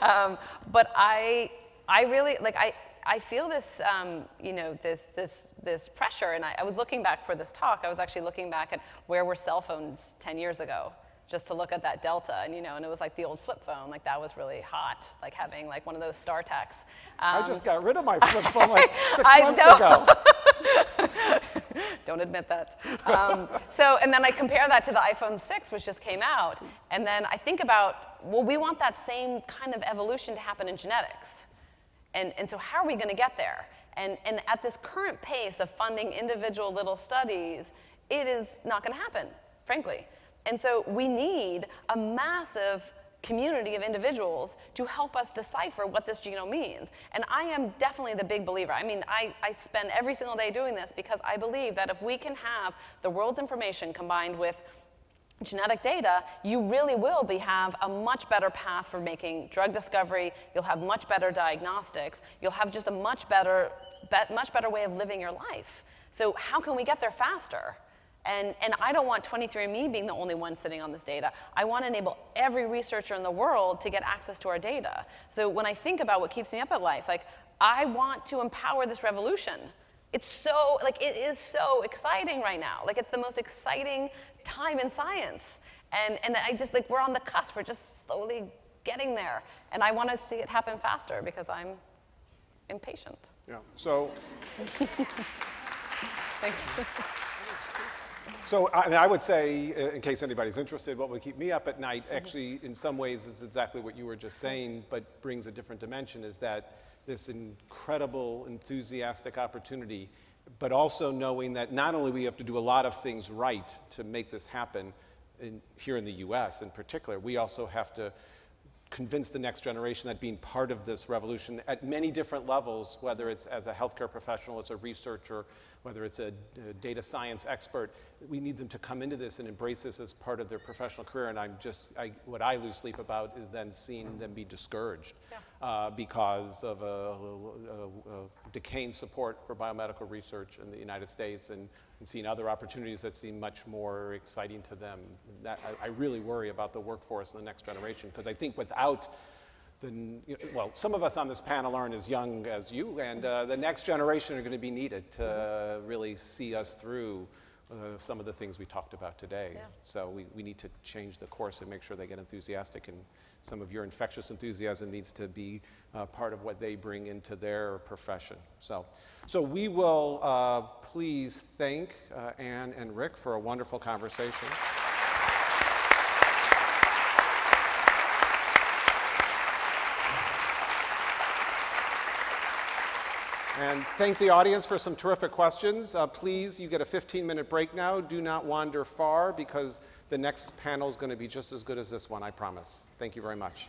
but I, I really like I, I feel this, um, you know, this, this, this pressure. And I, I was looking back for this talk. I was actually looking back at where were cell phones 10 years ago, just to look at that delta. And you know, and it was like the old flip phone. Like that was really hot, like having like one of those StarTACs. I Um, just got rid of my flip phone like six I months know. ago. Don't admit that. Um, so, and then I compare that to the iPhone 6, which just came out. And then I think about, well, we want that same kind of evolution to happen in genetics. And, and so, how are we going to get there? And, and at this current pace of funding individual little studies, it is not going to happen, frankly. And so, we need a massive community of individuals to help us decipher what this genome means. And I am definitely the big believer. I mean, I, I spend every single day doing this because I believe that if we can have the world's information combined with genetic data, you really will be, have a much better path for making drug discovery. You'll have much better diagnostics. You'll have just a much better, be, much better way of living your life. So how can we get there faster? And, and I don't want 23andMe being the only one sitting on this data. I want to enable every researcher in the world to get access to our data. So when I think about what keeps me up at life, like I want to empower this revolution. It's so, like, it is so exciting right now. Like, it's the most exciting time in science. And, and I just, like, we're on the cusp. We're just slowly getting there. And I want to see it happen faster because I'm impatient. Yeah. So, Thanks. so I, and I would say, uh, in case anybody's interested, what would keep me up at night, actually, in some ways, is exactly what you were just saying, but brings a different dimension. Is that this incredible, enthusiastic opportunity, but also knowing that not only we have to do a lot of things right to make this happen in, here in the U.S. in particular, we also have to convince the next generation that being part of this revolution at many different levels, whether it's as a healthcare professional, as a researcher, whether it's a, a data science expert, we need them to come into this and embrace this as part of their professional career. And I'm just, I, what I lose sleep about is then seeing them be discouraged uh, because of a, a, a, a decaying support for biomedical research in the United States and, and seeing other opportunities that seem much more exciting to them. That, I, I really worry about the workforce in the next generation because I think without the, you know, well, some of us on this panel aren't as young as you, and uh, the next generation are going to be needed to really see us through uh, some of the things we talked about today. So we, we need to change the course and make sure they get enthusiastic, and some of your infectious enthusiasm needs to be uh, part of what they bring into their profession. So, so we will uh, please thank uh, Anne and Rick for a wonderful conversation. And thank the audience for some terrific questions. Uh, please, you get a 15 minute break now. Do not wander far because the next panel is going to be just as good as this one, I promise. Thank you very much.